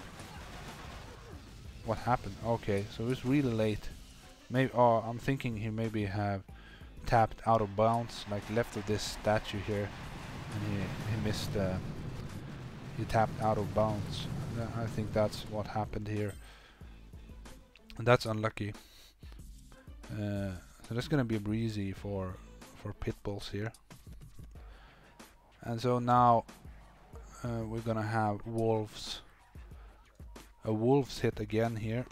Speaker 1: What happened? Okay so it's really late. Maybe oh I'm thinking he maybe have tapped out of bounds like left of this statue here and he, he missed uh, he tapped out of bounds. I think that's what happened here that's unlucky. Uh, so that's gonna be breezy for for pit bulls here. And so now uh, we're gonna have wolves. A wolves hit again here.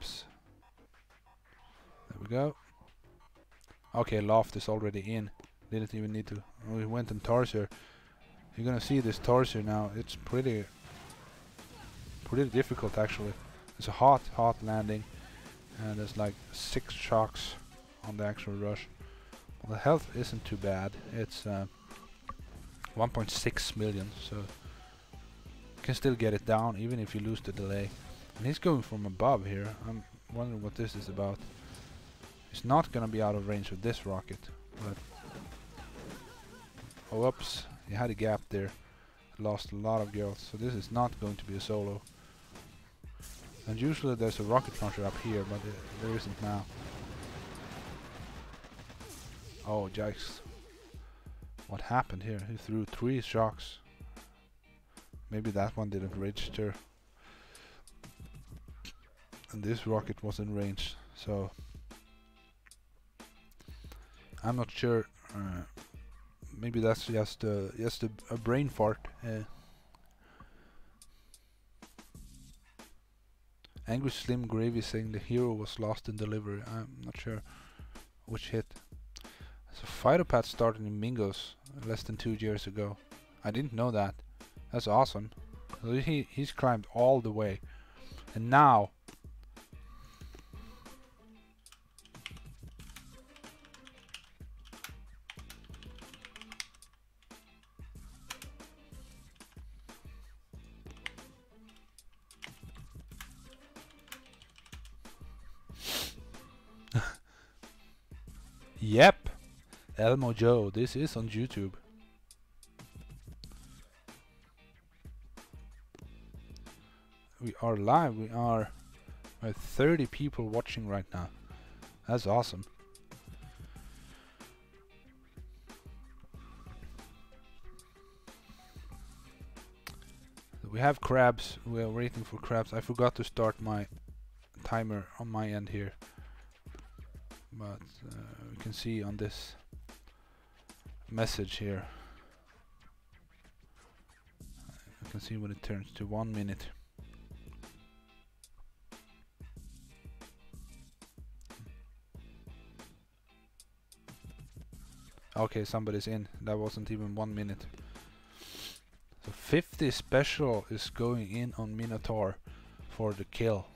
Speaker 1: Whoops. There we go. Okay, Loft is already in. Didn't even need to. We went in Tarsier. You're gonna see this Tarsier now. It's pretty, pretty difficult actually. It's a hot, hot landing, and there's like six shocks on the actual rush. Well, the health isn't too bad. It's uh, 1.6 million, so you can still get it down even if you lose the delay. And he's going from above here. I'm wondering what this is about. He's not gonna be out of range with this rocket, but... Oh, whoops. He had a gap there. Lost a lot of girls, so this is not going to be a solo. And usually there's a rocket launcher up here, but there isn't now. Oh, yikes. What happened here? He threw three shocks. Maybe that one didn't register. And this rocket was in range, so... I'm not sure. Uh, maybe that's just just a, a brain fart. Uh, Angry Slim Gravy saying the hero was lost in delivery. I'm not sure which hit. So Phytopath started in Mingos less than two years ago. I didn't know that. That's awesome. So he he's climbed all the way, and now Elmo Joe, this is on YouTube. We are live, we are at 30 people watching right now. That's awesome. We have crabs, we are waiting for crabs. I forgot to start my timer on my end here but uh, we can see on this message here. You can see when it turns to one minute. Okay somebody's in. That wasn't even one minute. So 50 special is going in on Minotaur for the kill.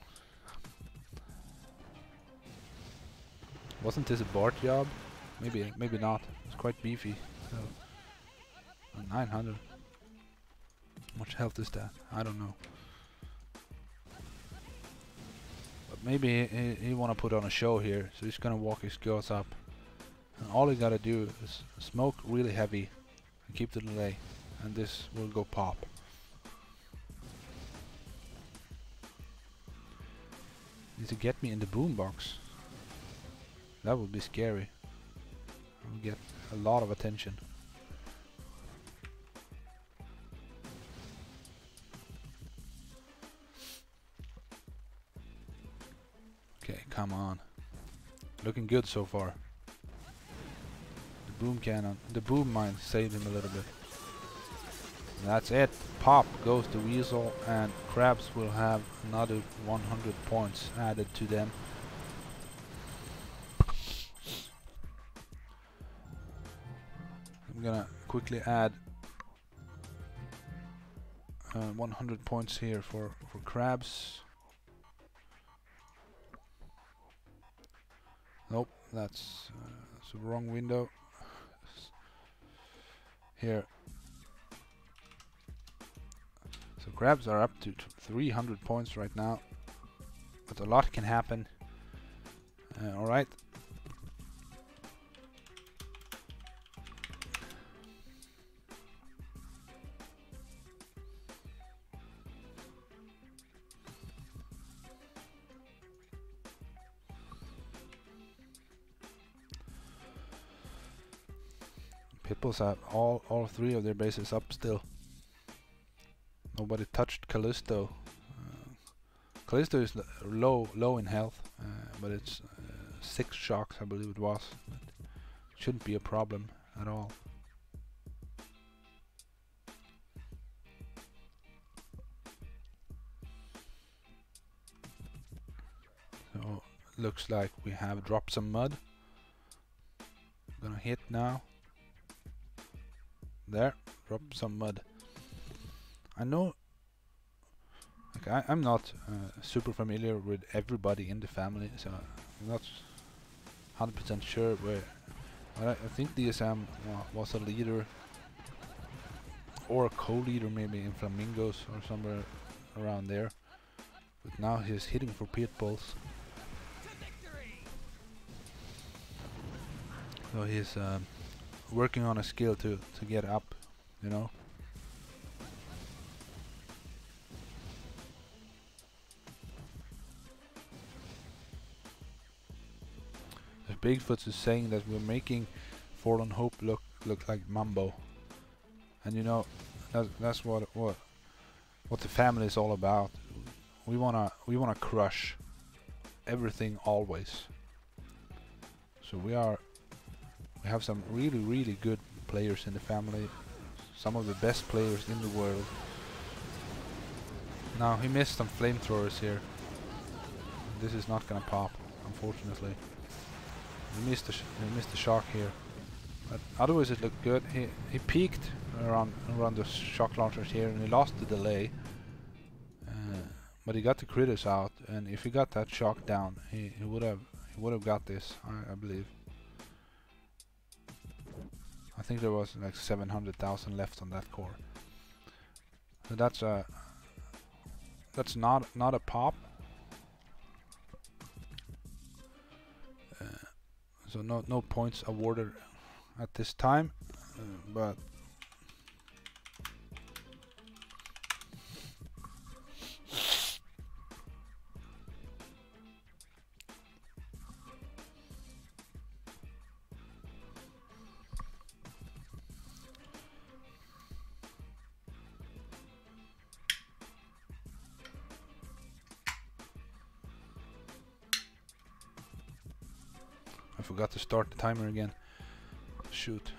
Speaker 1: Wasn't this a board job? Maybe, maybe not. It's quite beefy. So, 900. How much health is that? I don't know. But maybe he, he, he wanna put on a show here, so he's gonna walk his girls up. And all he gotta do is smoke really heavy and keep the delay, and this will go pop. Need to get me in the boombox. That would be scary. I would get a lot of attention. Okay, come on. Looking good so far. The boom cannon, the boom mine saved him a little bit. That's it. Pop goes the weasel and Crabs will have another 100 points added to them. Gonna quickly add uh, 100 points here for for crabs. Nope, that's, uh, that's the wrong window. Here. So crabs are up to 300 points right now, but a lot can happen. Uh, all right, Have all, all three of their bases up still. Nobody touched Callisto. Uh, Callisto is low low in health, uh, but it's uh, six shocks I believe it was. It shouldn't be a problem at all. So looks like we have dropped some mud. Gonna hit now. There, drop some mud. I know like I, am not uh, super familiar with everybody in the family, so I'm not 100% sure where. I, I think DSM was a leader or a co-leader maybe in Flamingos or somewhere around there. But now he's hitting for pitbulls. So he's working on a skill to, to get up, you know. Bigfoot is saying that we're making Forlorn Hope look look like Mambo, and you know that's that's what what what the family is all about. We wanna we wanna crush everything always. So we are we have some really really good players in the family, some of the best players in the world. Now he missed some flamethrowers here. This is not gonna pop, unfortunately. He missed the he missed the shock here. But otherwise it looked good. He he peaked around around the shock launchers here and he lost the delay. Uh, but he got the critters out and if he got that shock down he, he would have he would have got this I, I believe. I think there was like 700,000 left on that core. So that's a that's not not a pop so no no points awarded at this time uh, but forgot to start the timer again. Shoot.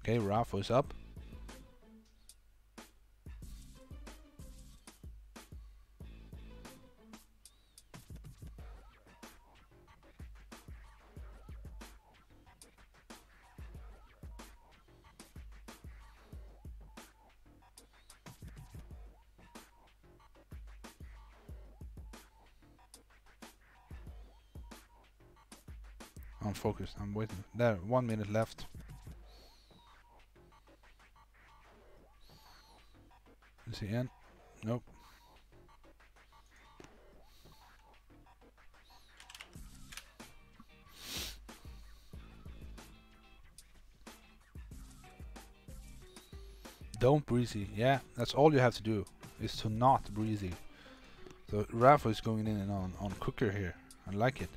Speaker 1: Okay, Rafa is up. I'm focused. I'm waiting. There, one minute left. Is he in? Nope. Don't breezy. Yeah, that's all you have to do, is to not breezy. So Rafa is going in and on, on cooker here. I like it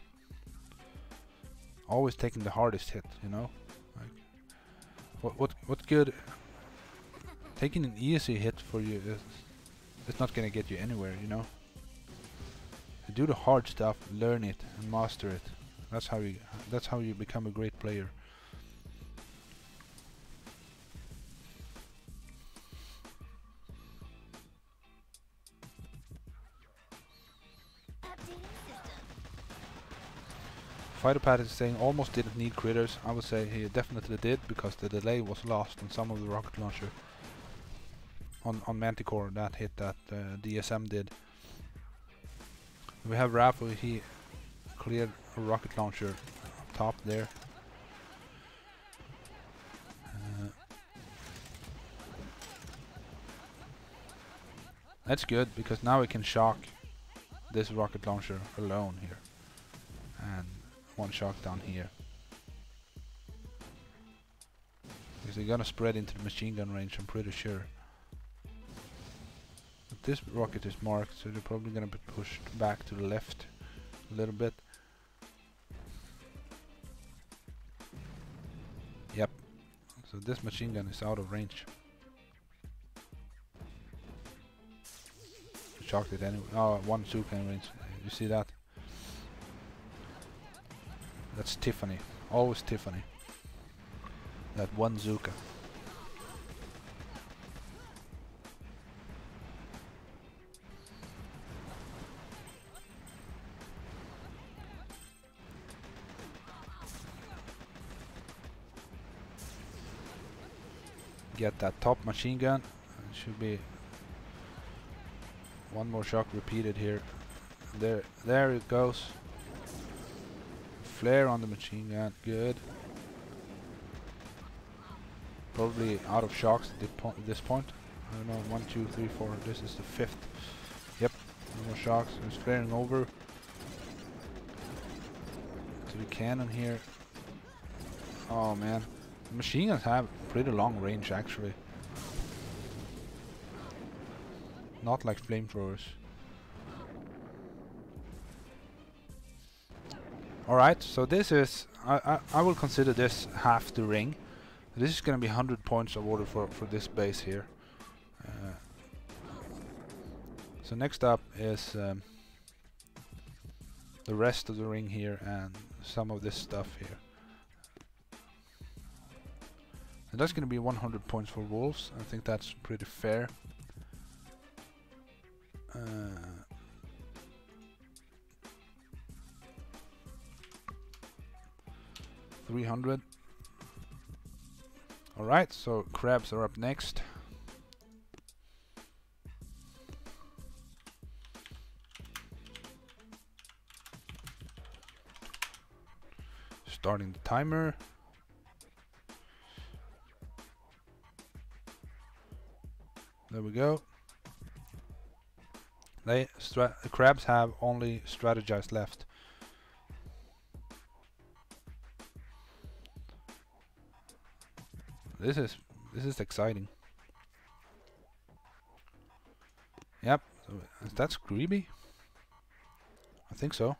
Speaker 1: always taking the hardest hit, you know? Like, what what what good? Taking an easy hit for you is it's not gonna get you anywhere, you know? Do the hard stuff, learn it, and master it. That's how you that's how you become a great player. Fighter Pad is saying almost didn't need critters. I would say he definitely did because the delay was lost on some of the rocket launcher. On on Manticore that hit that uh, DSM did. We have Rafa, he cleared a rocket launcher top there. Uh, that's good because now we can shock this rocket launcher alone here. One shock down here. Because they're gonna spread into the machine gun range, I'm pretty sure. But this rocket is marked, so they're probably gonna be pushed back to the left a little bit. Yep. So this machine gun is out of range. Shocked it anyway. Oh, one Zooka in range. You see that? That's Tiffany. Always Tiffany. That one Zooka. Get that top machine gun. It should be one more shock repeated here. There, there it goes. Flare on the machine gun, good. Probably out of shocks at this point. I don't know, one, two, three, four. This is the fifth Yep, more shocks. He's flaring over. To the cannon here. Oh man. The machine guns have pretty long range actually. Not like flamethrowers. Alright, so this is... I, I, I will consider this half the ring. This is gonna be 100 points order for, for this base here. Uh, so next up is um, the rest of the ring here and some of this stuff here. And that's going to be 100 points for wolves. I think that's pretty fair. 300. Alright, so crabs are up next. Starting the timer. There we go. They crabs have only strategized left. This is this is exciting. Yep. Is that Screeby? I think so.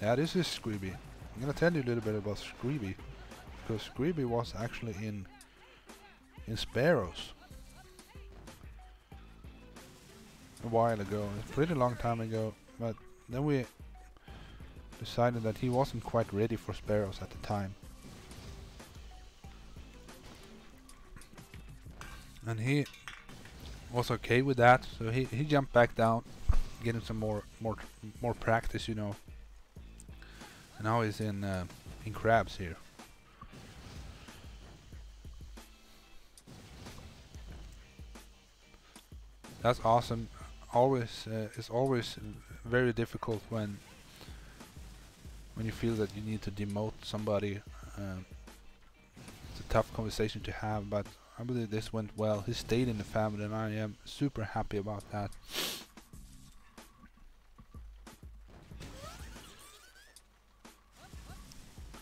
Speaker 1: Yeah, this is Screeby. I'm gonna tell you a little bit about Screeby. Because Screeby was actually in in Sparrows. A while ago. A pretty long time ago. But then we decided that he wasn't quite ready for Sparrows at the time. And he was okay with that, so he, he jumped back down, getting some more more more practice, you know. And now he's in uh, in crabs here. That's awesome. Always, uh, it's always very difficult when when you feel that you need to demote somebody. Um, it's a tough conversation to have, but I believe this went well. He stayed in the family, and I am super happy about that.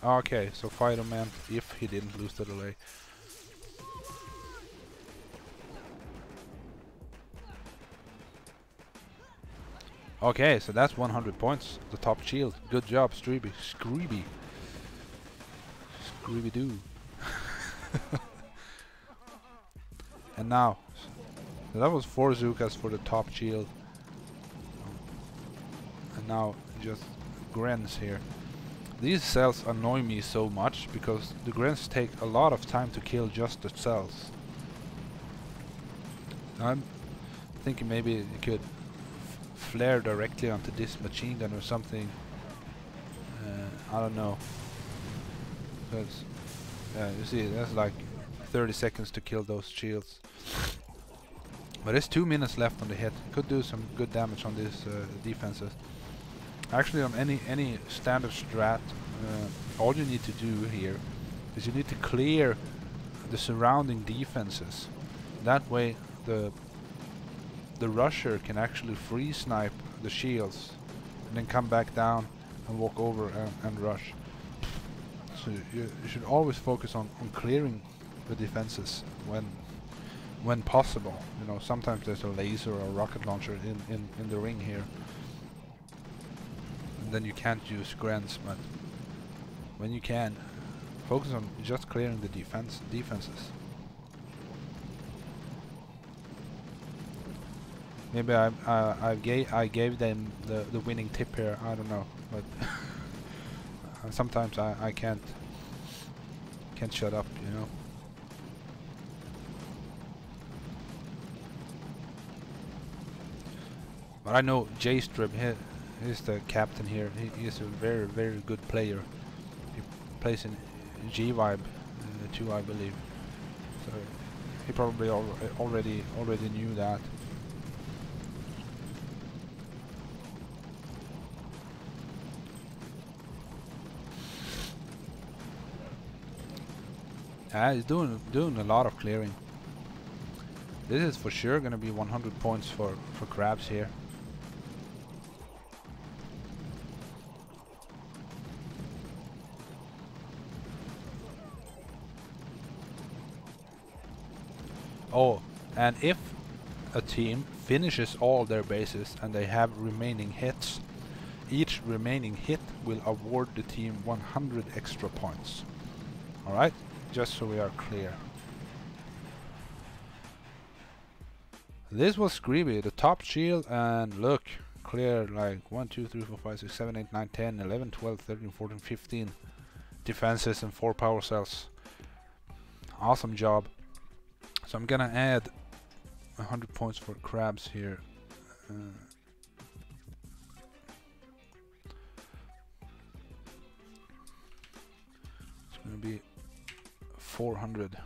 Speaker 1: Okay, so fight him man if he didn't lose the delay. Okay, so that's 100 points. The top shield. Good job, Streeby. Screeby. Screeby doo. and now, so that was four Zookas for the top shield. And now just Grens here. These cells annoy me so much because the Grens take a lot of time to kill just the cells. I'm thinking maybe you could flare directly onto this machine gun or something. Uh, I don't know. Because, yeah, you see, that's like 30 seconds to kill those shields. But there's two minutes left on the hit. Could do some good damage on these uh, defenses. Actually, on any any standard strat, uh, all you need to do here is you need to clear the surrounding defenses. That way, the the rusher can actually free snipe the shields and then come back down and walk over and, and rush. So you, you, should always focus on, on clearing the defenses when when possible. You know, sometimes there's a laser or a rocket launcher in, in, in the ring here And then you can't use Grens, but when you can, focus on just clearing the defense defenses. Maybe I uh, I gave I gave them the the winning tip here. I don't know, but sometimes I I can't can't shut up, you know. But I know J-Strip he's the captain here. He, is a very, very good player. He plays in G-Vibe uh, too, I believe. So he probably al already already knew that. Yeah, he's doing doing a lot of clearing. This is for sure gonna be 100 points for for crabs here. Oh, and if a team finishes all their bases and they have remaining hits, each remaining hit will award the team 100 extra points. Alright, just so we are clear. This was Greeby, the top shield, and look, clear like 1, 2, 3, 4, 5, 6, 7, 8, 9, 10, 11, 12, 13, 14, 15 defenses and 4 power cells. Awesome job. So I'm gonna add 100 points for crabs here. Uh, it's gonna be 400.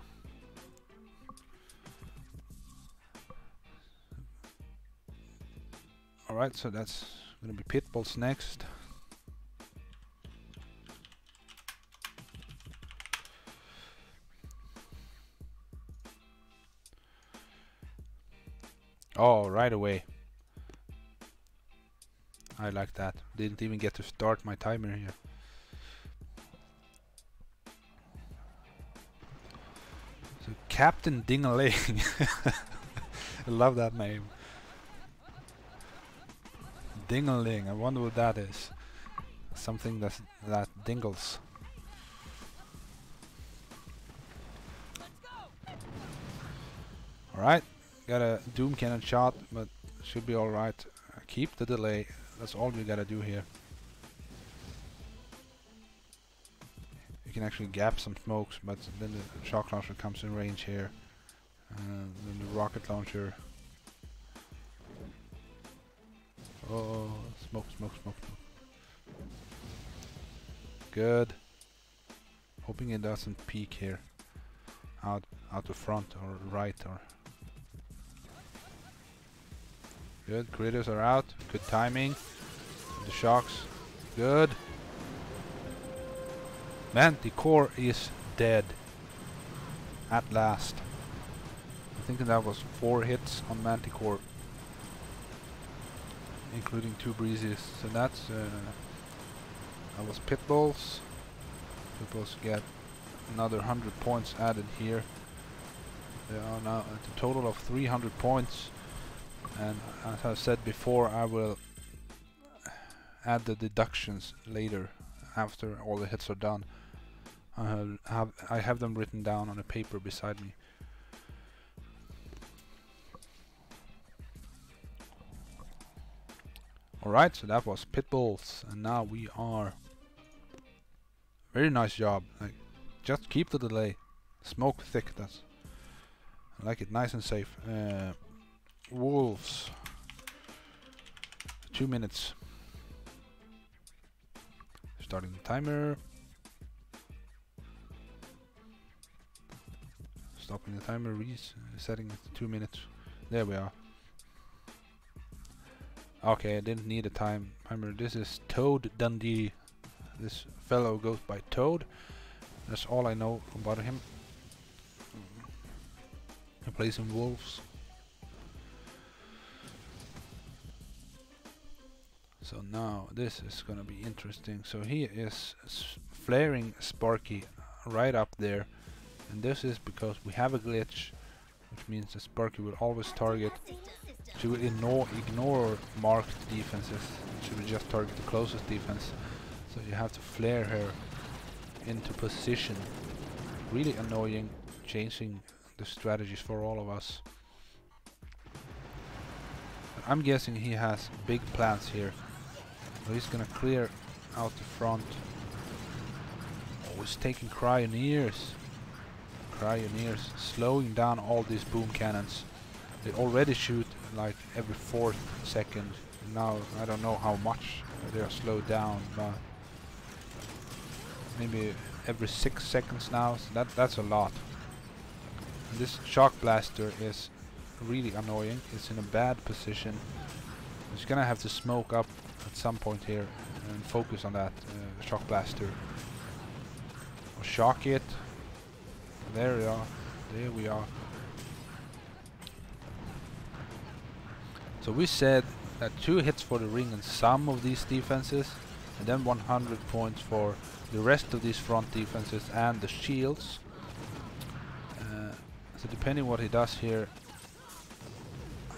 Speaker 1: Alright, so that's gonna be pitbulls next. Oh, right away. I like that. Didn't even get to start my timer here. Captain Dingaling. I love that name. Dingaling. I wonder what that is. Something that that dingles. All right. Got a Doom Cannon shot, but should be alright. Keep the delay. That's all you gotta do here. Can actually gap some smokes, but then the shock launcher comes in range here. And then the rocket launcher. Oh, smoke, smoke, smoke, smoke. Good. Hoping it doesn't peek here. Out, out the front or right or Good, critters are out. Good timing. The shocks. Good. Manticore is dead. At last. I think that was four hits on Manticore. Including two breezes. So that's... Uh, that was Pitbulls. Pitbulls get another 100 points added here. They are now at a total of 300 points and as I said before I will add the deductions later after all the hits are done I have, I have them written down on a paper beside me Alright, so that was Pitbulls, and now we are... Very nice job, like, just keep the delay. Smoke thick, that's... I like it nice and safe. Uh, wolves. Two minutes. Starting the timer. Stopping the timer, resetting it to two minutes. There we are. Okay, I didn't need a time timer. This is Toad Dundee. This fellow goes by Toad. That's all I know about him. Mm-hmm. He plays in Wolves. So now this is gonna be interesting. So he is flaring Sparky right up there. And this is because we have a glitch, which means that Sparky will always target to ignore, ignore marked defenses. She will just target the closest defense. So you have to flare her into position. Really annoying, changing the strategies for all of us. I'm guessing he has big plans here. He's gonna clear out the front. Oh, he's taking cryoneers. Cryoneers, slowing down all these boom cannons. They already shoot like every fourth second. Now I don't know how much they are slowed down, but maybe every six seconds now. So that that's a lot. And this shock blaster is really annoying. It's in a bad position. It's gonna have to smoke up at some point here and focus on that uh, shock blaster. Or shock it. There we are. There we are. So we said that two hits for the ring and some of these defenses, and then 100 points for the rest of these front defenses and the shields. Uh, so depending what he does here,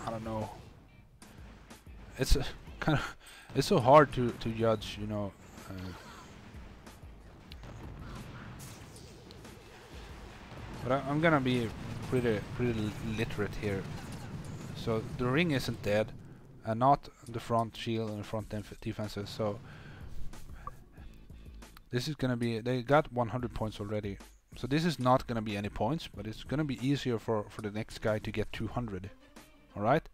Speaker 1: I don't know. It's kind of it's so hard to to judge, you know. Uh, but I, I'm gonna be pretty pretty literate here. So the ring isn't dead, and not the front shield and the front def defenses. So this is gonna be they got 100 points already. So this is not gonna be any points, but it's gonna be easier for for the next guy to get 200. All right.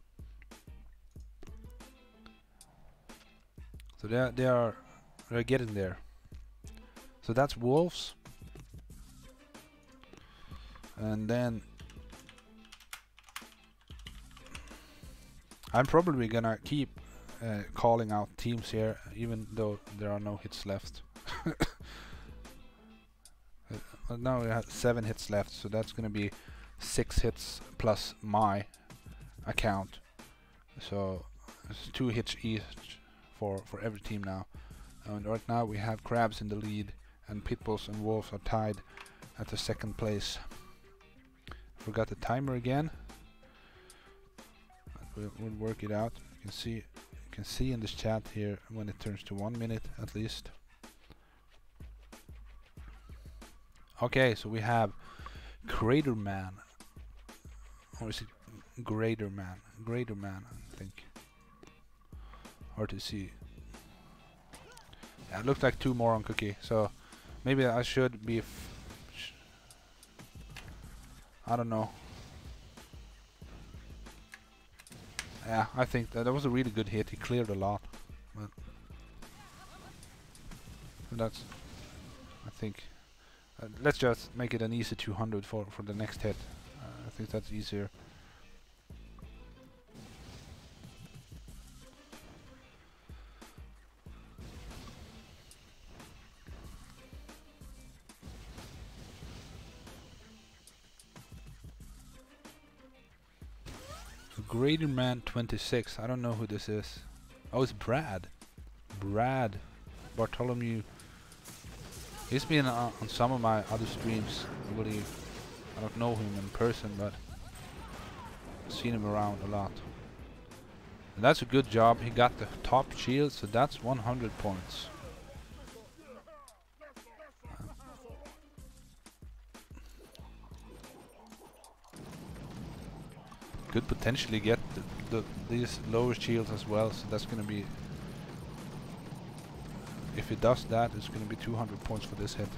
Speaker 1: So they are, they are they're getting there. So that's wolves. And then I'm probably gonna keep uh, calling out teams here, even though there are no hits left. uh, now we have seven hits left, so that's gonna be six hits plus my account. So it's two hits each for for every team now. And right now we have crabs in the lead, and pitbulls and wolves are tied at the second place. Forgot the timer again. We'll, we'll work it out. You can see you can see in this chat here when it turns to one minute at least. Okay, so we have Crater Man. Or is it Greater Man? Greater Man, I think. Hard to see. Yeah, it looks like two more on Cookie, so maybe I should be. I don't know. Yeah, I think that, that was a really good hit. He cleared a lot. But that's, I think, uh, let's just make it an easy 200 for, for the next hit. Uh, I think that's easier. Greater Man 26. I don't know who this is. Oh, it's Brad. Brad Bartholomew. He's been uh, on some of my other streams, I believe. I don't know him in person, but I've seen him around a lot. And that's a good job. He got the top shield, so that's 100 points. Could potentially get the, the, these lower shields as well, so that's going to be... If it does that, it's going to be 200 points for this hit.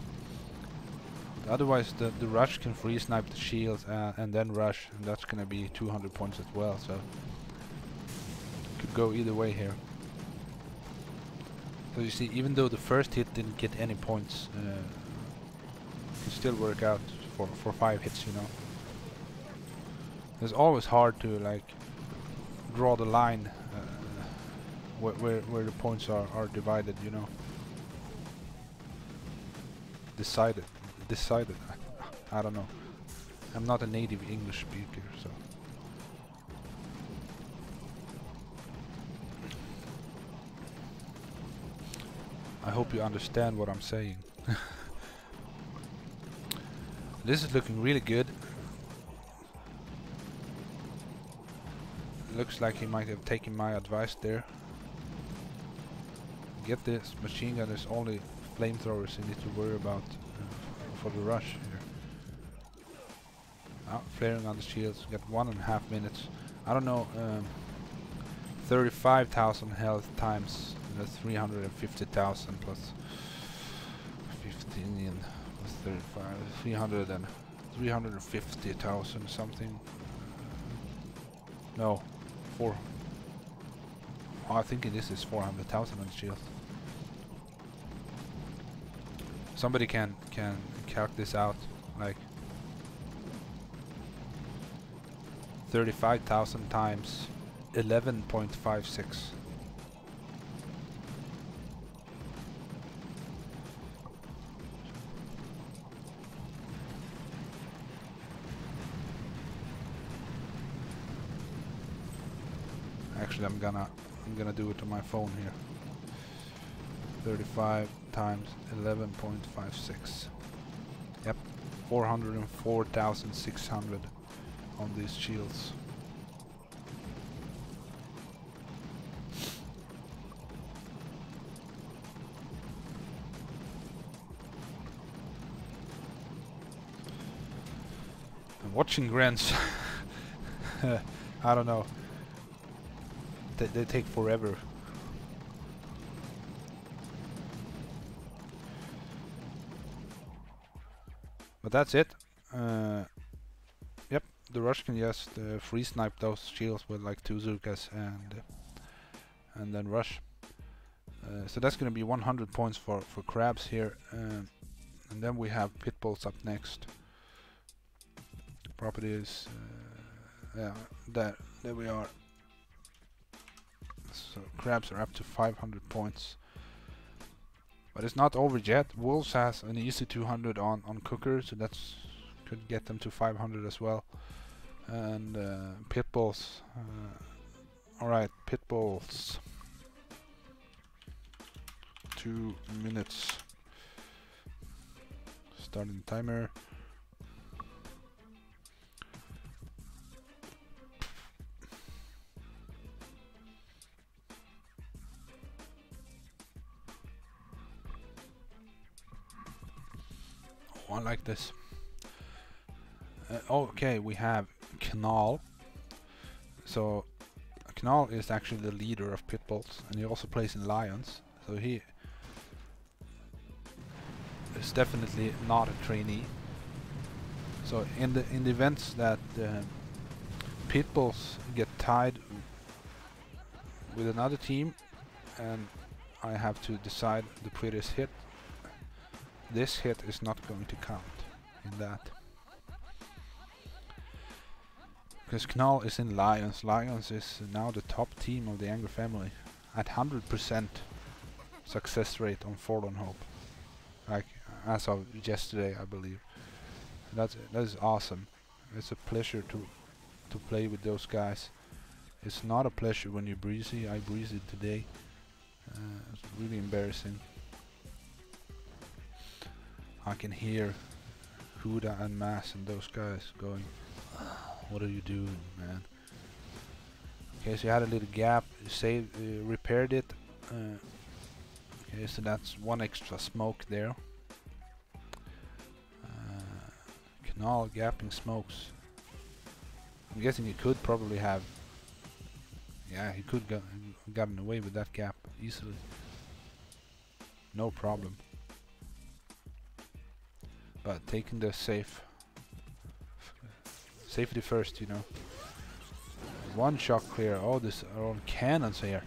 Speaker 1: But otherwise, the, the rush can free snipe the shields uh, and then rush, and that's going to be 200 points as well, so... Could go either way here. So you see, even though the first hit didn't get any points, uh, can still work out for, for 5 hits, you know. It's always hard to like draw the line uh, where, where where the points are are divided. You know, decided, decided. I, I don't know. I'm not a native English speaker, so. I hope you understand what I'm saying. this is looking really good. Looks like he might have taken my advice there. Get this machine gun, there's only flamethrowers you need to worry about uh, for the rush here. Ah, flaring on the shields, got one and a half minutes. I don't know, um, 35,000 health times the 350,000 plus 15 plus 35, 300 and 350,000 something. No, four. Oh, I think this is 400,000 on shield. Somebody can can calc this out, like 35,000 times 11.56. Actually, I'm gonna I'm gonna do it on my phone here. 35 times 11.56. Yep, 404,600 on these shields. I'm watching Grens, I don't know. They, take forever. But that's it. Uh, yep, the rush can just uh, free snipe those shields with like two Zookas and uh, and then rush. Uh, so that's going to be 100 points for for crabs here, um, and then we have pitbulls up next properties uh, yeah there there we are so crabs are up to 500 points. But it's not over yet. Wolves has an easy 200 on on cooker so that's could get them to 500 as well. And uh, pitbulls uh, all right pitbulls. Two minutes. Starting timer like this. Uh, okay, we have Knall. So Knall is actually the leader of Pitbulls, and he also plays in Lions. So he is definitely not a trainee. So in the in the events that uh, Pitbulls get tied with another team, and I have to decide the previous hit, this hit is not going to count in that. Because Knall is in Lions. Lions is now the top team of the Angry family at 100% success rate on Forlorn Hope. Like as of yesterday, I believe. That's that is awesome. It's a pleasure to to play with those guys. It's not a pleasure when you breezy. I breezy today. Uh, it's really embarrassing. I can hear Huda and Mass and those guys going, what are you doing, man? Okay, so you had a little gap, you saved, uh, repaired it. Uh, okay, so that's one extra smoke there. Uh, Knall gapping smokes. I'm guessing he could probably have. Yeah, he could go gotten away with that gap easily. No problem but taking the safe safety first you know. One shot clear oh this are on cannons here.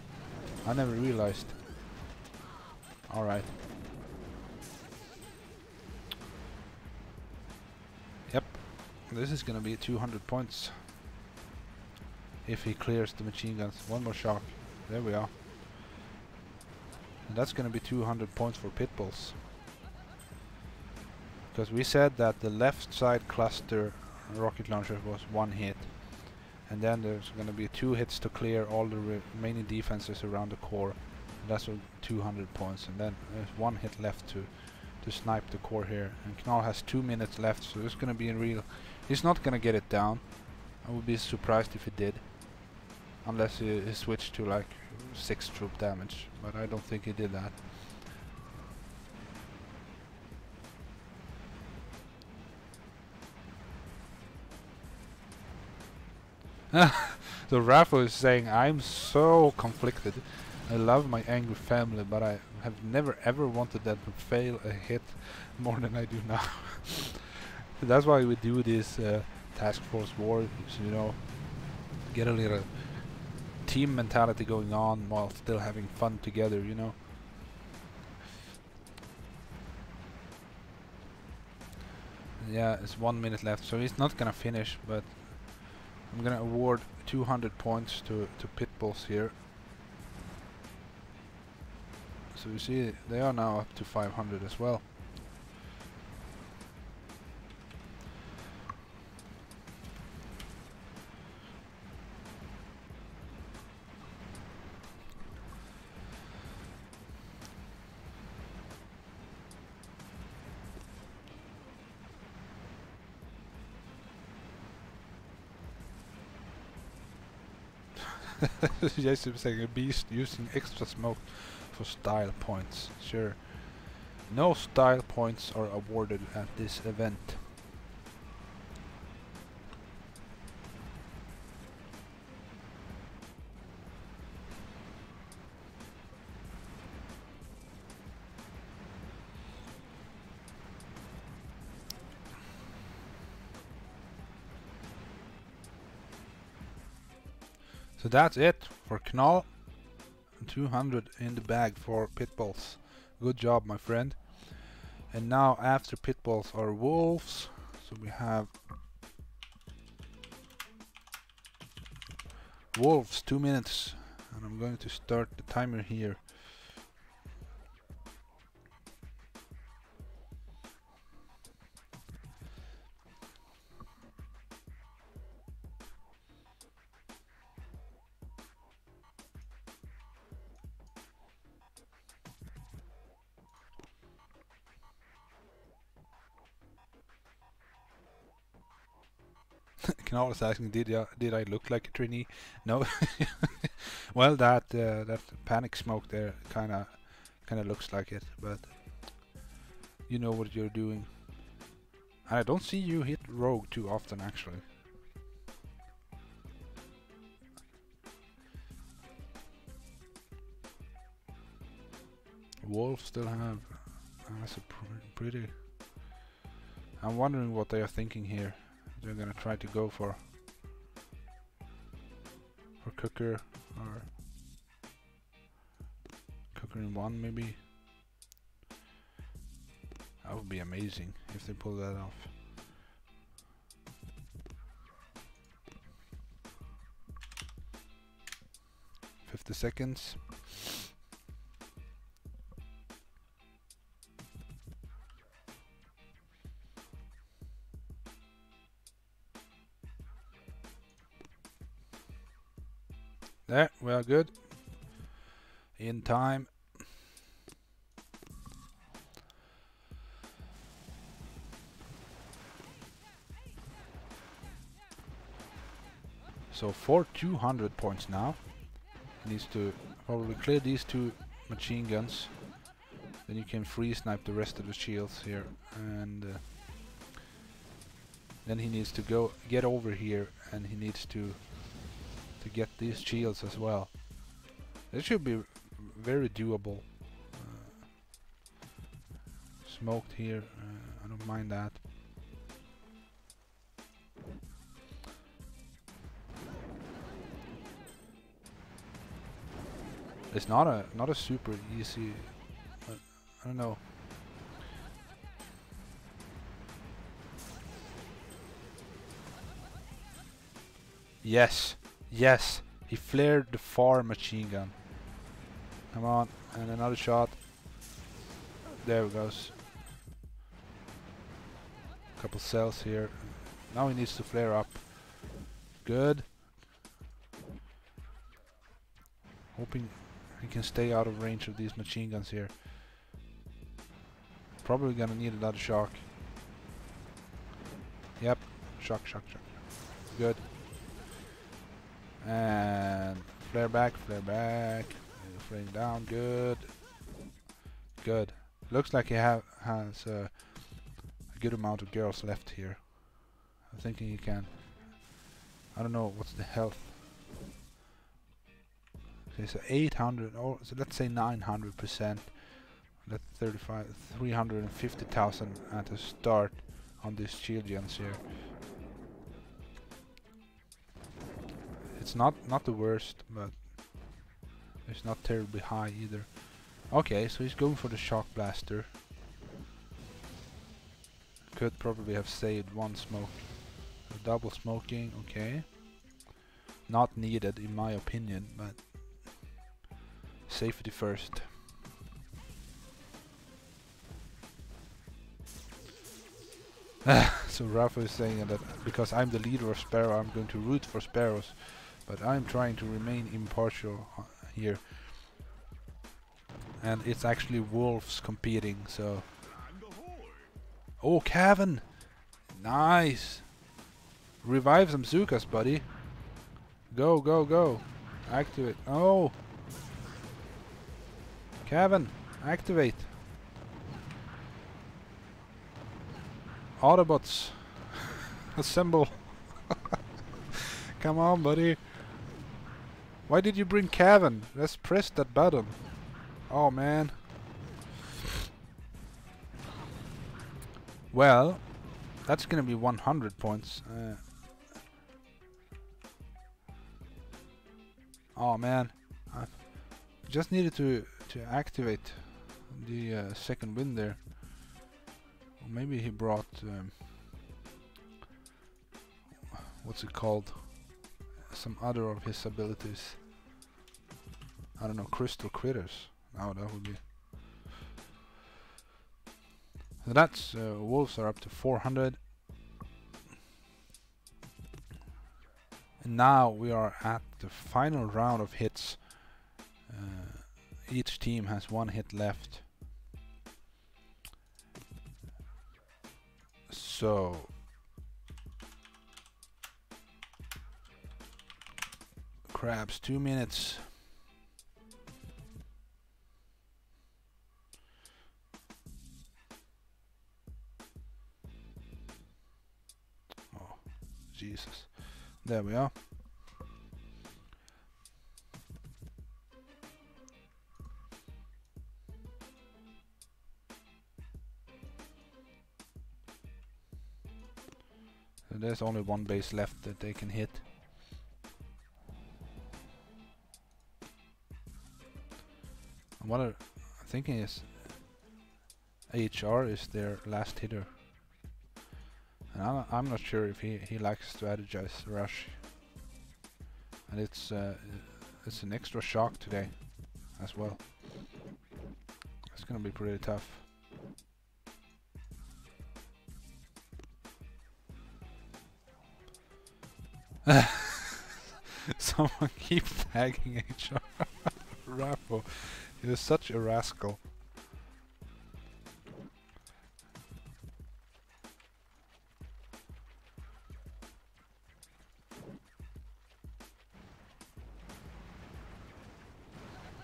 Speaker 1: I never realized. Alright. Yep. This is gonna be 200 points. If he clears the machine guns. One more shot. There we are. And that's gonna be 200 points for pitbulls because we said that the left side cluster rocket launcher was one hit and then there's going to be two hits to clear all the remaining defenses around the core. That's 200 points and then there's one hit left to to snipe the core here. And Knall has two minutes left so it's going to be in real he's not going to get it down. I would be surprised if he did unless he, he switched to like 6 troop damage but I don't think he did that so Rafa is saying, I'm so conflicted. I love my angry family, but I have never ever wanted them to fail a hit more than I do now. That's why we do this uh, task force war, you know, get a little team mentality going on while still having fun together, you know. Yeah, it's one minute left, so he's not gonna finish, but I'm gonna award 200 points to, to Pitbulls here. So you see, they are now up to 500 as well. Jason saying a beast using extra smoke for style points. Sure. No style points are awarded at this event. So that's it for Knall. 200 in the bag for Pitbulls. Good job, my friend. And now after Pitbulls are Wolves. So we have Wolves, two minutes. And I'm going to start the timer here. Is asking, did I, did I look like a trainee? No. well, that uh, that panic smoke there kind of kind of looks like it, but you know what you're doing. I don't see you hit rogue too often, actually. Wolf still have. That's a pr pretty. I'm wondering what they are thinking here they're gonna try to go for. For cooker or cooker in one maybe. That would be amazing if they pull that off. 50 seconds There, we are good. In time. So for 200 points now. He needs to probably clear these two machine guns. Then you can free snipe the rest of the shields here. And uh, then he needs to go get over here and he needs to to get these shields as well. This should be very doable. Uh, smoked here, uh, I don't mind that. It's not a not a super easy. Uh, I don't know. Yes. Yes, he flared the far machine gun. Come on, and another shot. There we goes. Couple cells here. Now he needs to flare up. Good. Hoping he can stay out of range of these machine guns here. Probably gonna need another shock. Yep, shock, shock, shock. Good. And flare back, flare back. Flaring down, good. Good. Looks like he ha has uh, a good amount of girls left here. I'm thinking he can. I don't know what's the health. Okay, so 800, or so let's say 900 percent. That's 35, 350,000 at the start on these shield gens here. It's not not the worst, but it's not terribly high either. Okay, so he's going for the shock blaster. Could probably have saved one smoke. double smoking, okay. Not needed in my opinion, but safety first. so Rafa is saying that because I'm the leader of Sparrow, I'm going to root for Sparrows. But I'm trying to remain impartial uh, here. And it's actually wolves competing, so... Oh, Kevin! Nice! Revive some Zookas, buddy. Go, go, go. Activate. Oh! Kevin, activate. Autobots, assemble. Come on, buddy. Why did you bring Kevin? Let's press that button. Oh, man. Well, that's gonna be 100 points. Uh, oh man, I just needed to to activate the uh, second wind there. Maybe he brought um, what's it called? Some other of his abilities. I don't know, crystal critters. Now that would be so that's uh, wolves are up to 400. And now we are at the final round of hits. Uh, each team has one hit left. So crabs two minutes Oh, Jesus. There we are. There's only one base left that they can hit. What I'm thinking is HR is their last hitter. And I'm, I'm not sure if he, he likes strategize rush. And it's uh, it's an extra shock today as well. It's gonna be pretty tough. Someone keep tagging HR Raffo. Is such a rascal.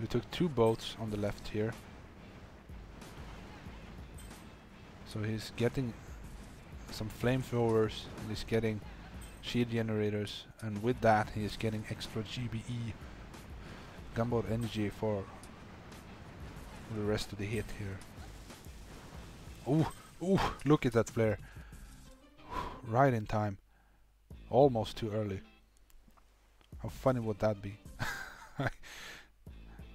Speaker 1: We took two boats on the left here. So he's getting some flamethrowers and he's getting shield generators and with that he is getting extra GBE gunboat energy for the rest of the hit here. Ooh, ooh, look at that flare. Right in time. Almost too early. How funny would that be?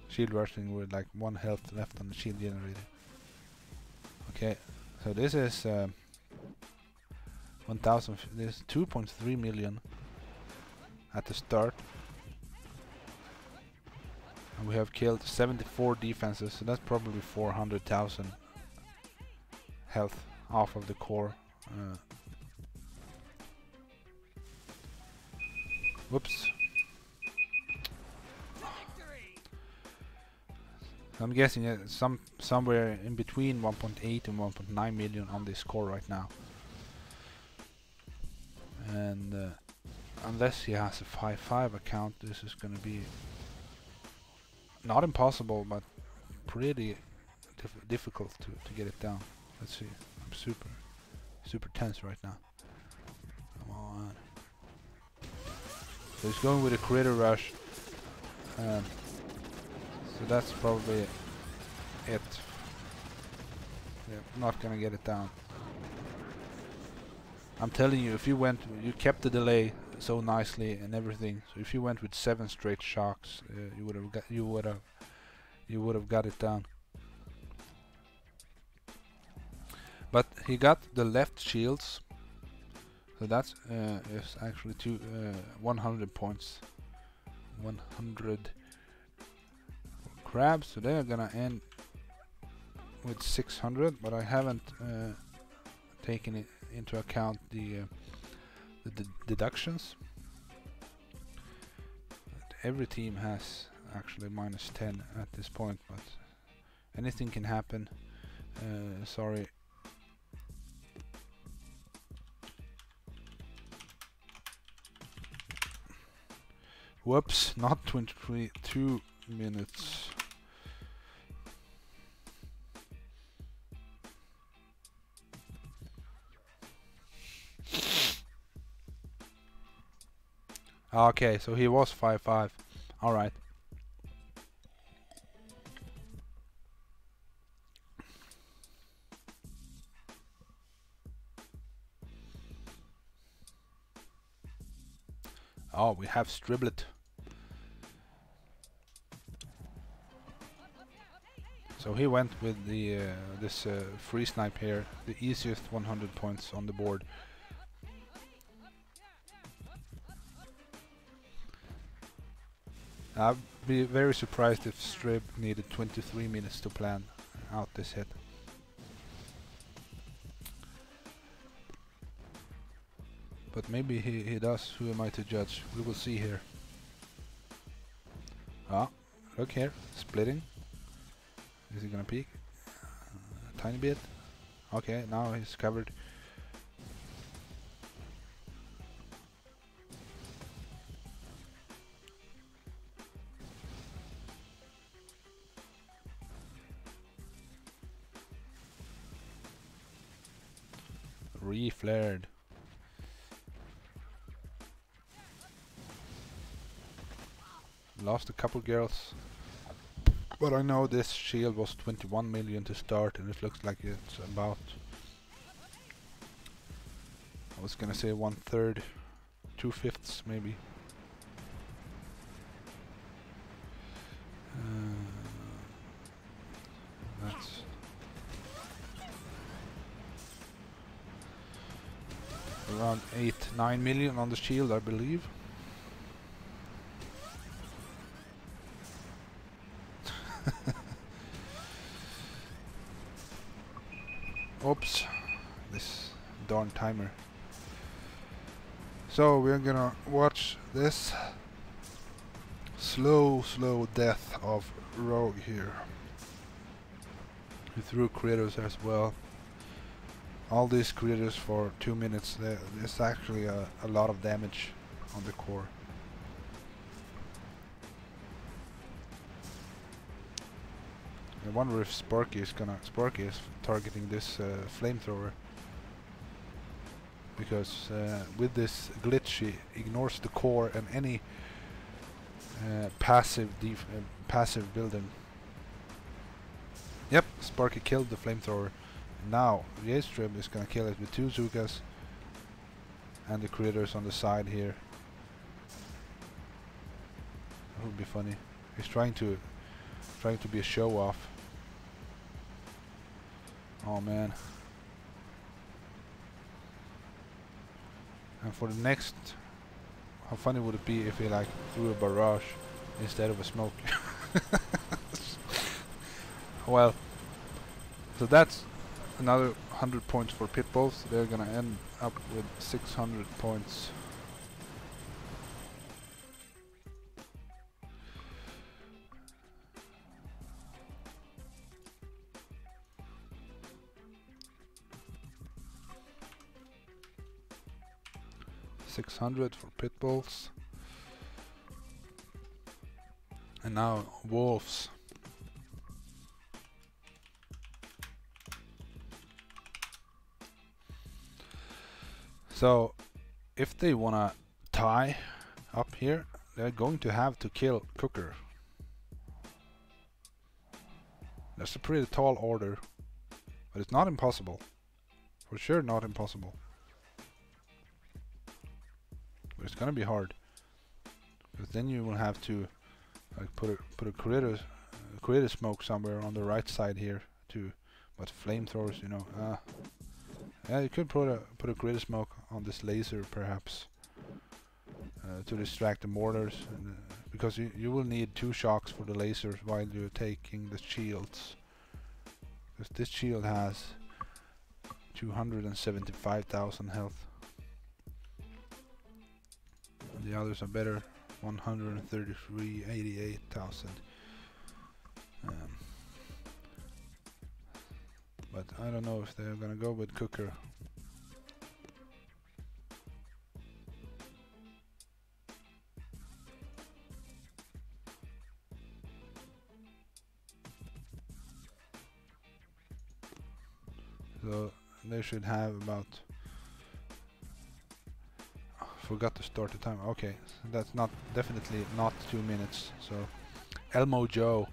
Speaker 1: shield rushing with like one health left on the shield generator. Okay, so this is um, 1000, this 2.3 million at the start. And we have killed 74 defenses, so that's probably 400,000 health off of the core. Uh, whoops. I'm guessing uh, some somewhere in between 1.8 and 1.9 million on this core right now. And uh, unless he has a 5-5 account, this is going to be not impossible, but pretty dif difficult to, to get it down. Let's see. I'm super, super tense right now. Come on. So he's going with a critter rush. Um, so that's probably it. Yeah, not gonna get it down. I'm telling you, if you went, you kept the delay so nicely and everything. So if you went with seven straight shocks, uh, you would have got, you would have, you would have got it down. But he got the left shields, so that's uh, is actually two uh, 100 points. 100 crabs, so they're gonna end with 600, but I haven't uh, taken it into account the, uh, the deductions. Every team has actually minus 10 at this point, but anything can happen. Uh, sorry. Whoops, not 23, 2 minutes. Okay, so he was 5-5. Alright. Oh, we have Striblet. So he went with the uh, this uh, free snipe here, the easiest 100 points on the board. I'd be very surprised if Strib needed 23 minutes to plan out this hit. But maybe he, he does, who am I to judge? We will see here. Ah, look here, splitting. Is he gonna peek? Uh, tiny bit. Okay, now he's covered. A couple girls. But I know this shield was 21 million to start and it looks like it's about I was gonna say one third, two fifths maybe. Uh, that's around 8 9 million on the shield I believe. So we're gonna watch this slow, slow death of Rogue here. He threw critters as well. All these critters for two minutes, there's actually a, a lot of damage on the core. I wonder if Sparky is gonna Sparky is targeting this uh, flamethrower because uh, with this glitch he ignores the core and any uh, passive uh, passive building. Yep, Sparky killed the flamethrower. Now Yastrib is gonna kill it with two Zookas and the critters on the side here. That would be funny. He's trying to trying to be a show off. Oh man. And for the next, how funny would it be if he like threw a barrage instead of a smoke? well, so that's another 100 points for Pitbulls. They're gonna end up with 600 points. 600 for pit bulls. And now wolves. So if they wanna tie up here, they're going to have to kill Cooker. That's a pretty tall order, but it's not impossible. For sure not impossible. It's gonna be hard. Because then you will have to like put a put a critter uh, critter smoke somewhere on the right side here too. But flamethrowers, you know, uh, yeah, you could put a put a critter smoke on this laser perhaps uh, to distract the mortars, and, uh, because you you will need two shocks for the lasers while you're taking the shields. Because this shield has 275,000 health the others are better one hundred thirty-three eighty-eight thousand. Um, but I don't know if they're gonna go with cooker so they should have about forgot to start the time. Okay, that's not definitely not two minutes. So Elmo Joe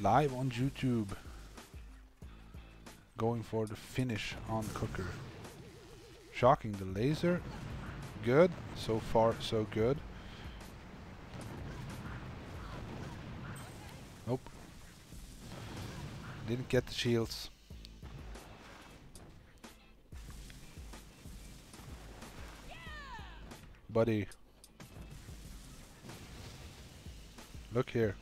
Speaker 1: live on YouTube going for the finish on Cooker. Shocking the laser. Good. So far so good. Nope. Didn't get the shields. Buddy. Look here.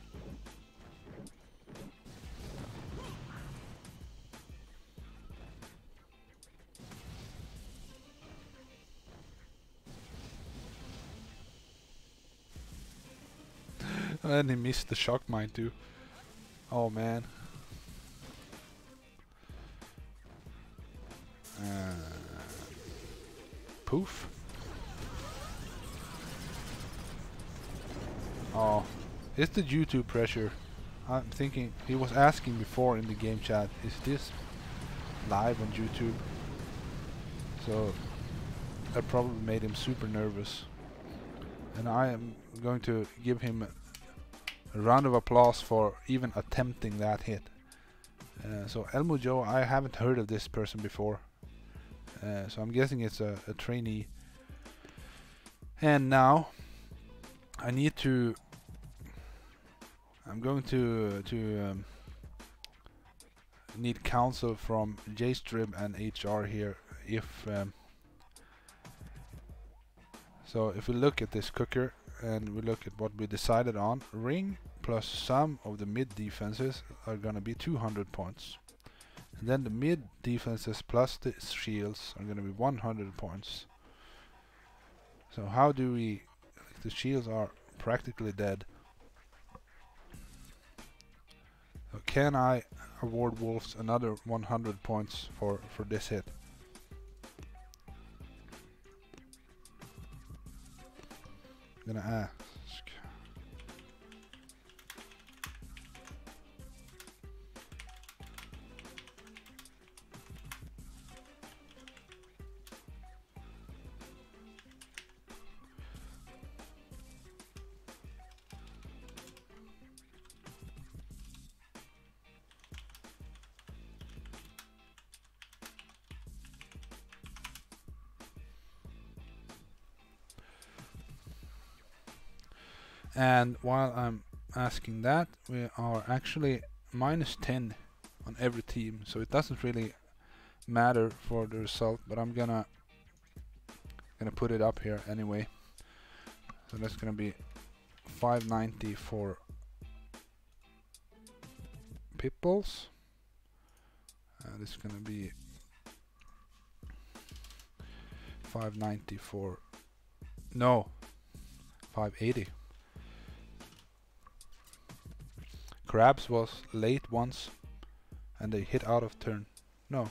Speaker 1: and he missed the shock mine too. Oh man. Uh, poof. Oh, it's the YouTube pressure. I'm thinking, he was asking before in the game chat, is this live on YouTube? So, that probably made him super nervous. And I am going to give him a round of applause for even attempting that hit. Uh, so Elmo Joe, I haven't heard of this person before. Uh, so I'm guessing it's a, a, trainee. And now I need to. I'm going to to um, need counsel from JStrib and HR here. If um, so, if we look at this cooker, and we look at what we decided on, ring plus some of the mid defenses are gonna be 200 points. And then the mid defenses plus the shields are gonna be 100 points. So how do we, the shields are practically dead. So can I award Wolves another 100 points for, for this hit? gonna ask. And while I'm asking that we are actually minus 10 on every team so it doesn't really matter for the result but I'm gonna gonna put it up here anyway. So that's gonna be 590 for Pipples and it's gonna be 590 for no 580 Crabs was late once and they hit out of turn. No.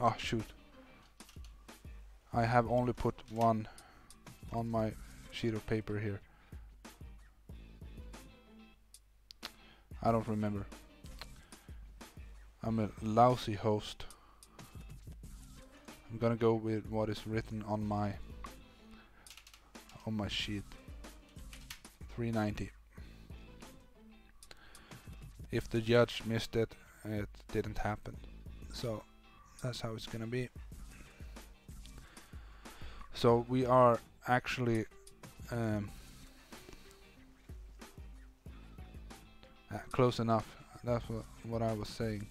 Speaker 1: Ah, oh, shoot. I have only put one on my sheet of paper here. I don't remember. I'm a lousy host. I'm gonna go with what is written on my on my sheet. 390 if the judge missed it, it didn't happen. So that's how it's gonna be. So we are actually um, uh, close enough. That's what, what I was saying.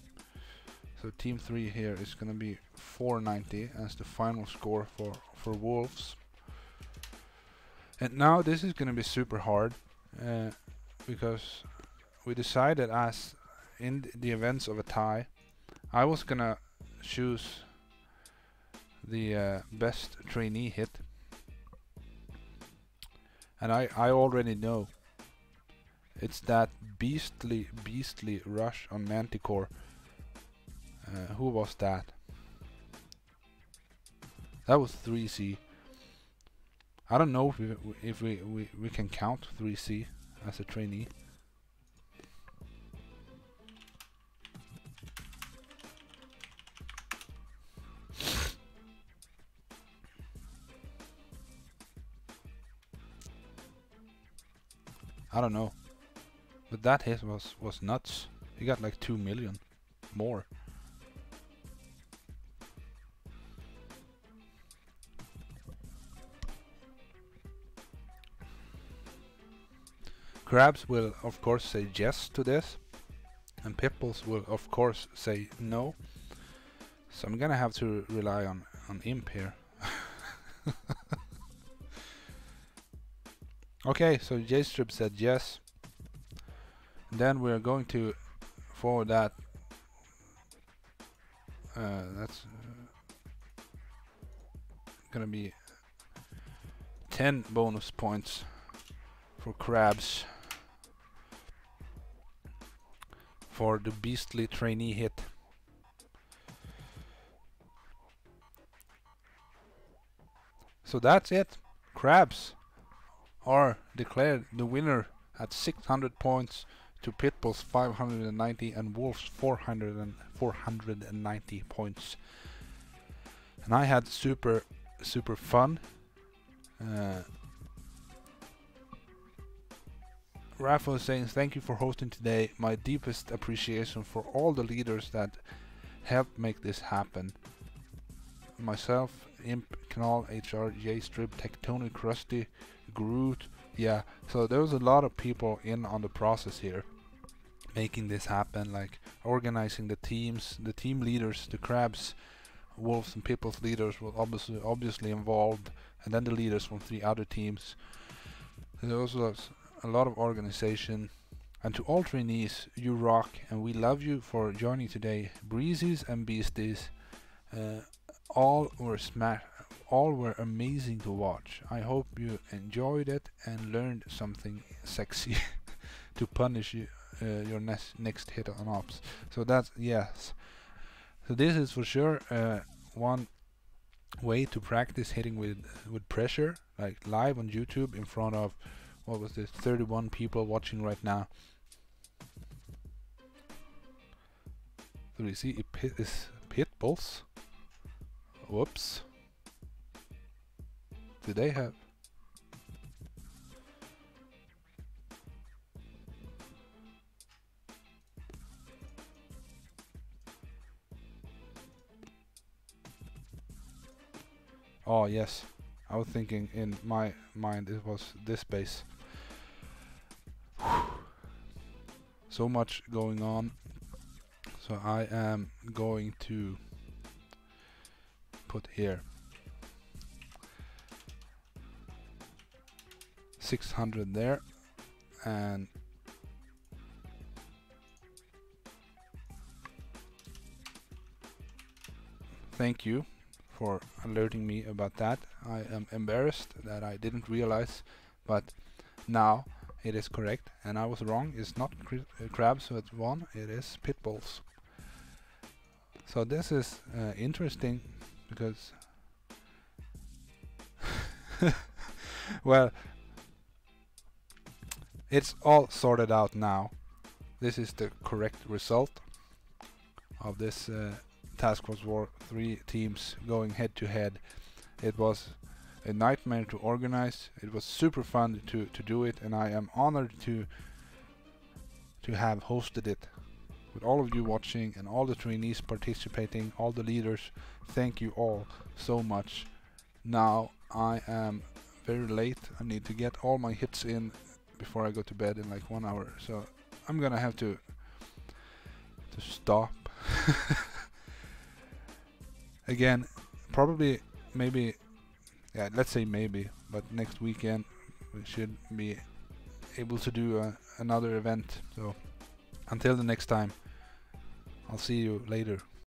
Speaker 1: So team 3 here is gonna be 490 as the final score for, for Wolves. And now this is gonna be super hard uh, because we decided as in the events of a tie, I was gonna choose the uh, best trainee hit. And I, I already know it's that beastly, beastly rush on Manticore. Uh, who was that? That was 3C. I don't know if we, if we, we, we can count 3C as a trainee. I don't know. But that hit was, was nuts. He got like 2 million more. Crabs will of course say yes to this and Pitbulls will of course say no. So I'm gonna have to rely on, on Imp here. okay, so JStrib said yes. Then we're going to forward that. Uh, that's uh, gonna be 10 bonus points for crabs. for the beastly trainee hit. So that's it. Crabs are declared the winner at 600 points to Pitbull's 590 and Wolf's 400 and 490 points. And I had super super fun. Uh, Rafa is saying, thank you for hosting today. My deepest appreciation for all the leaders that helped make this happen. Myself, Imp, Canal, HR, J-Strib, Tectonic, Rusty, Groot. Yeah, so there was a lot of people in on the process here making this happen, like organizing the teams, the team leaders, the crabs, wolves and people's leaders were obviously obviously involved, and then the leaders from three other teams. There was a lot of organization. And to all trainees, you rock, and we love you for joining today. Breezes and beasties, uh, all were smart, all were amazing to watch. I hope you enjoyed it and learned something sexy to punish you, uh, your next next hit on ops. So that's yes. So this is for sure uh, one way to practice hitting with with pressure, like live on YouTube in front of what was this 31 people watching right now so you see it pit is pit bulls whoops do they have? Oh yes, I was thinking in my mind it was this base. so much going on. So I am going to put here 600 there. And thank you for alerting me about that. I am embarrassed that I didn't realize but now it is correct. And I was wrong. It's not uh, crabs who had won it is pit bulls. So this is uh, interesting because well it's all sorted out now this is the correct result of this uh, Task Force War 3 teams going head to head it was a nightmare to organize. It was super fun to, to do it and I am honored to to have hosted it with all of you watching and all the trainees participating, all the leaders. Thank you all so much. Now I am very late. I need to get all my hits in before I go to bed in like one hour. So I'm gonna have to to stop. Again, probably maybe yeah, let's say maybe, but next weekend we should be able to do uh, another event. So until the next time, I'll see you later.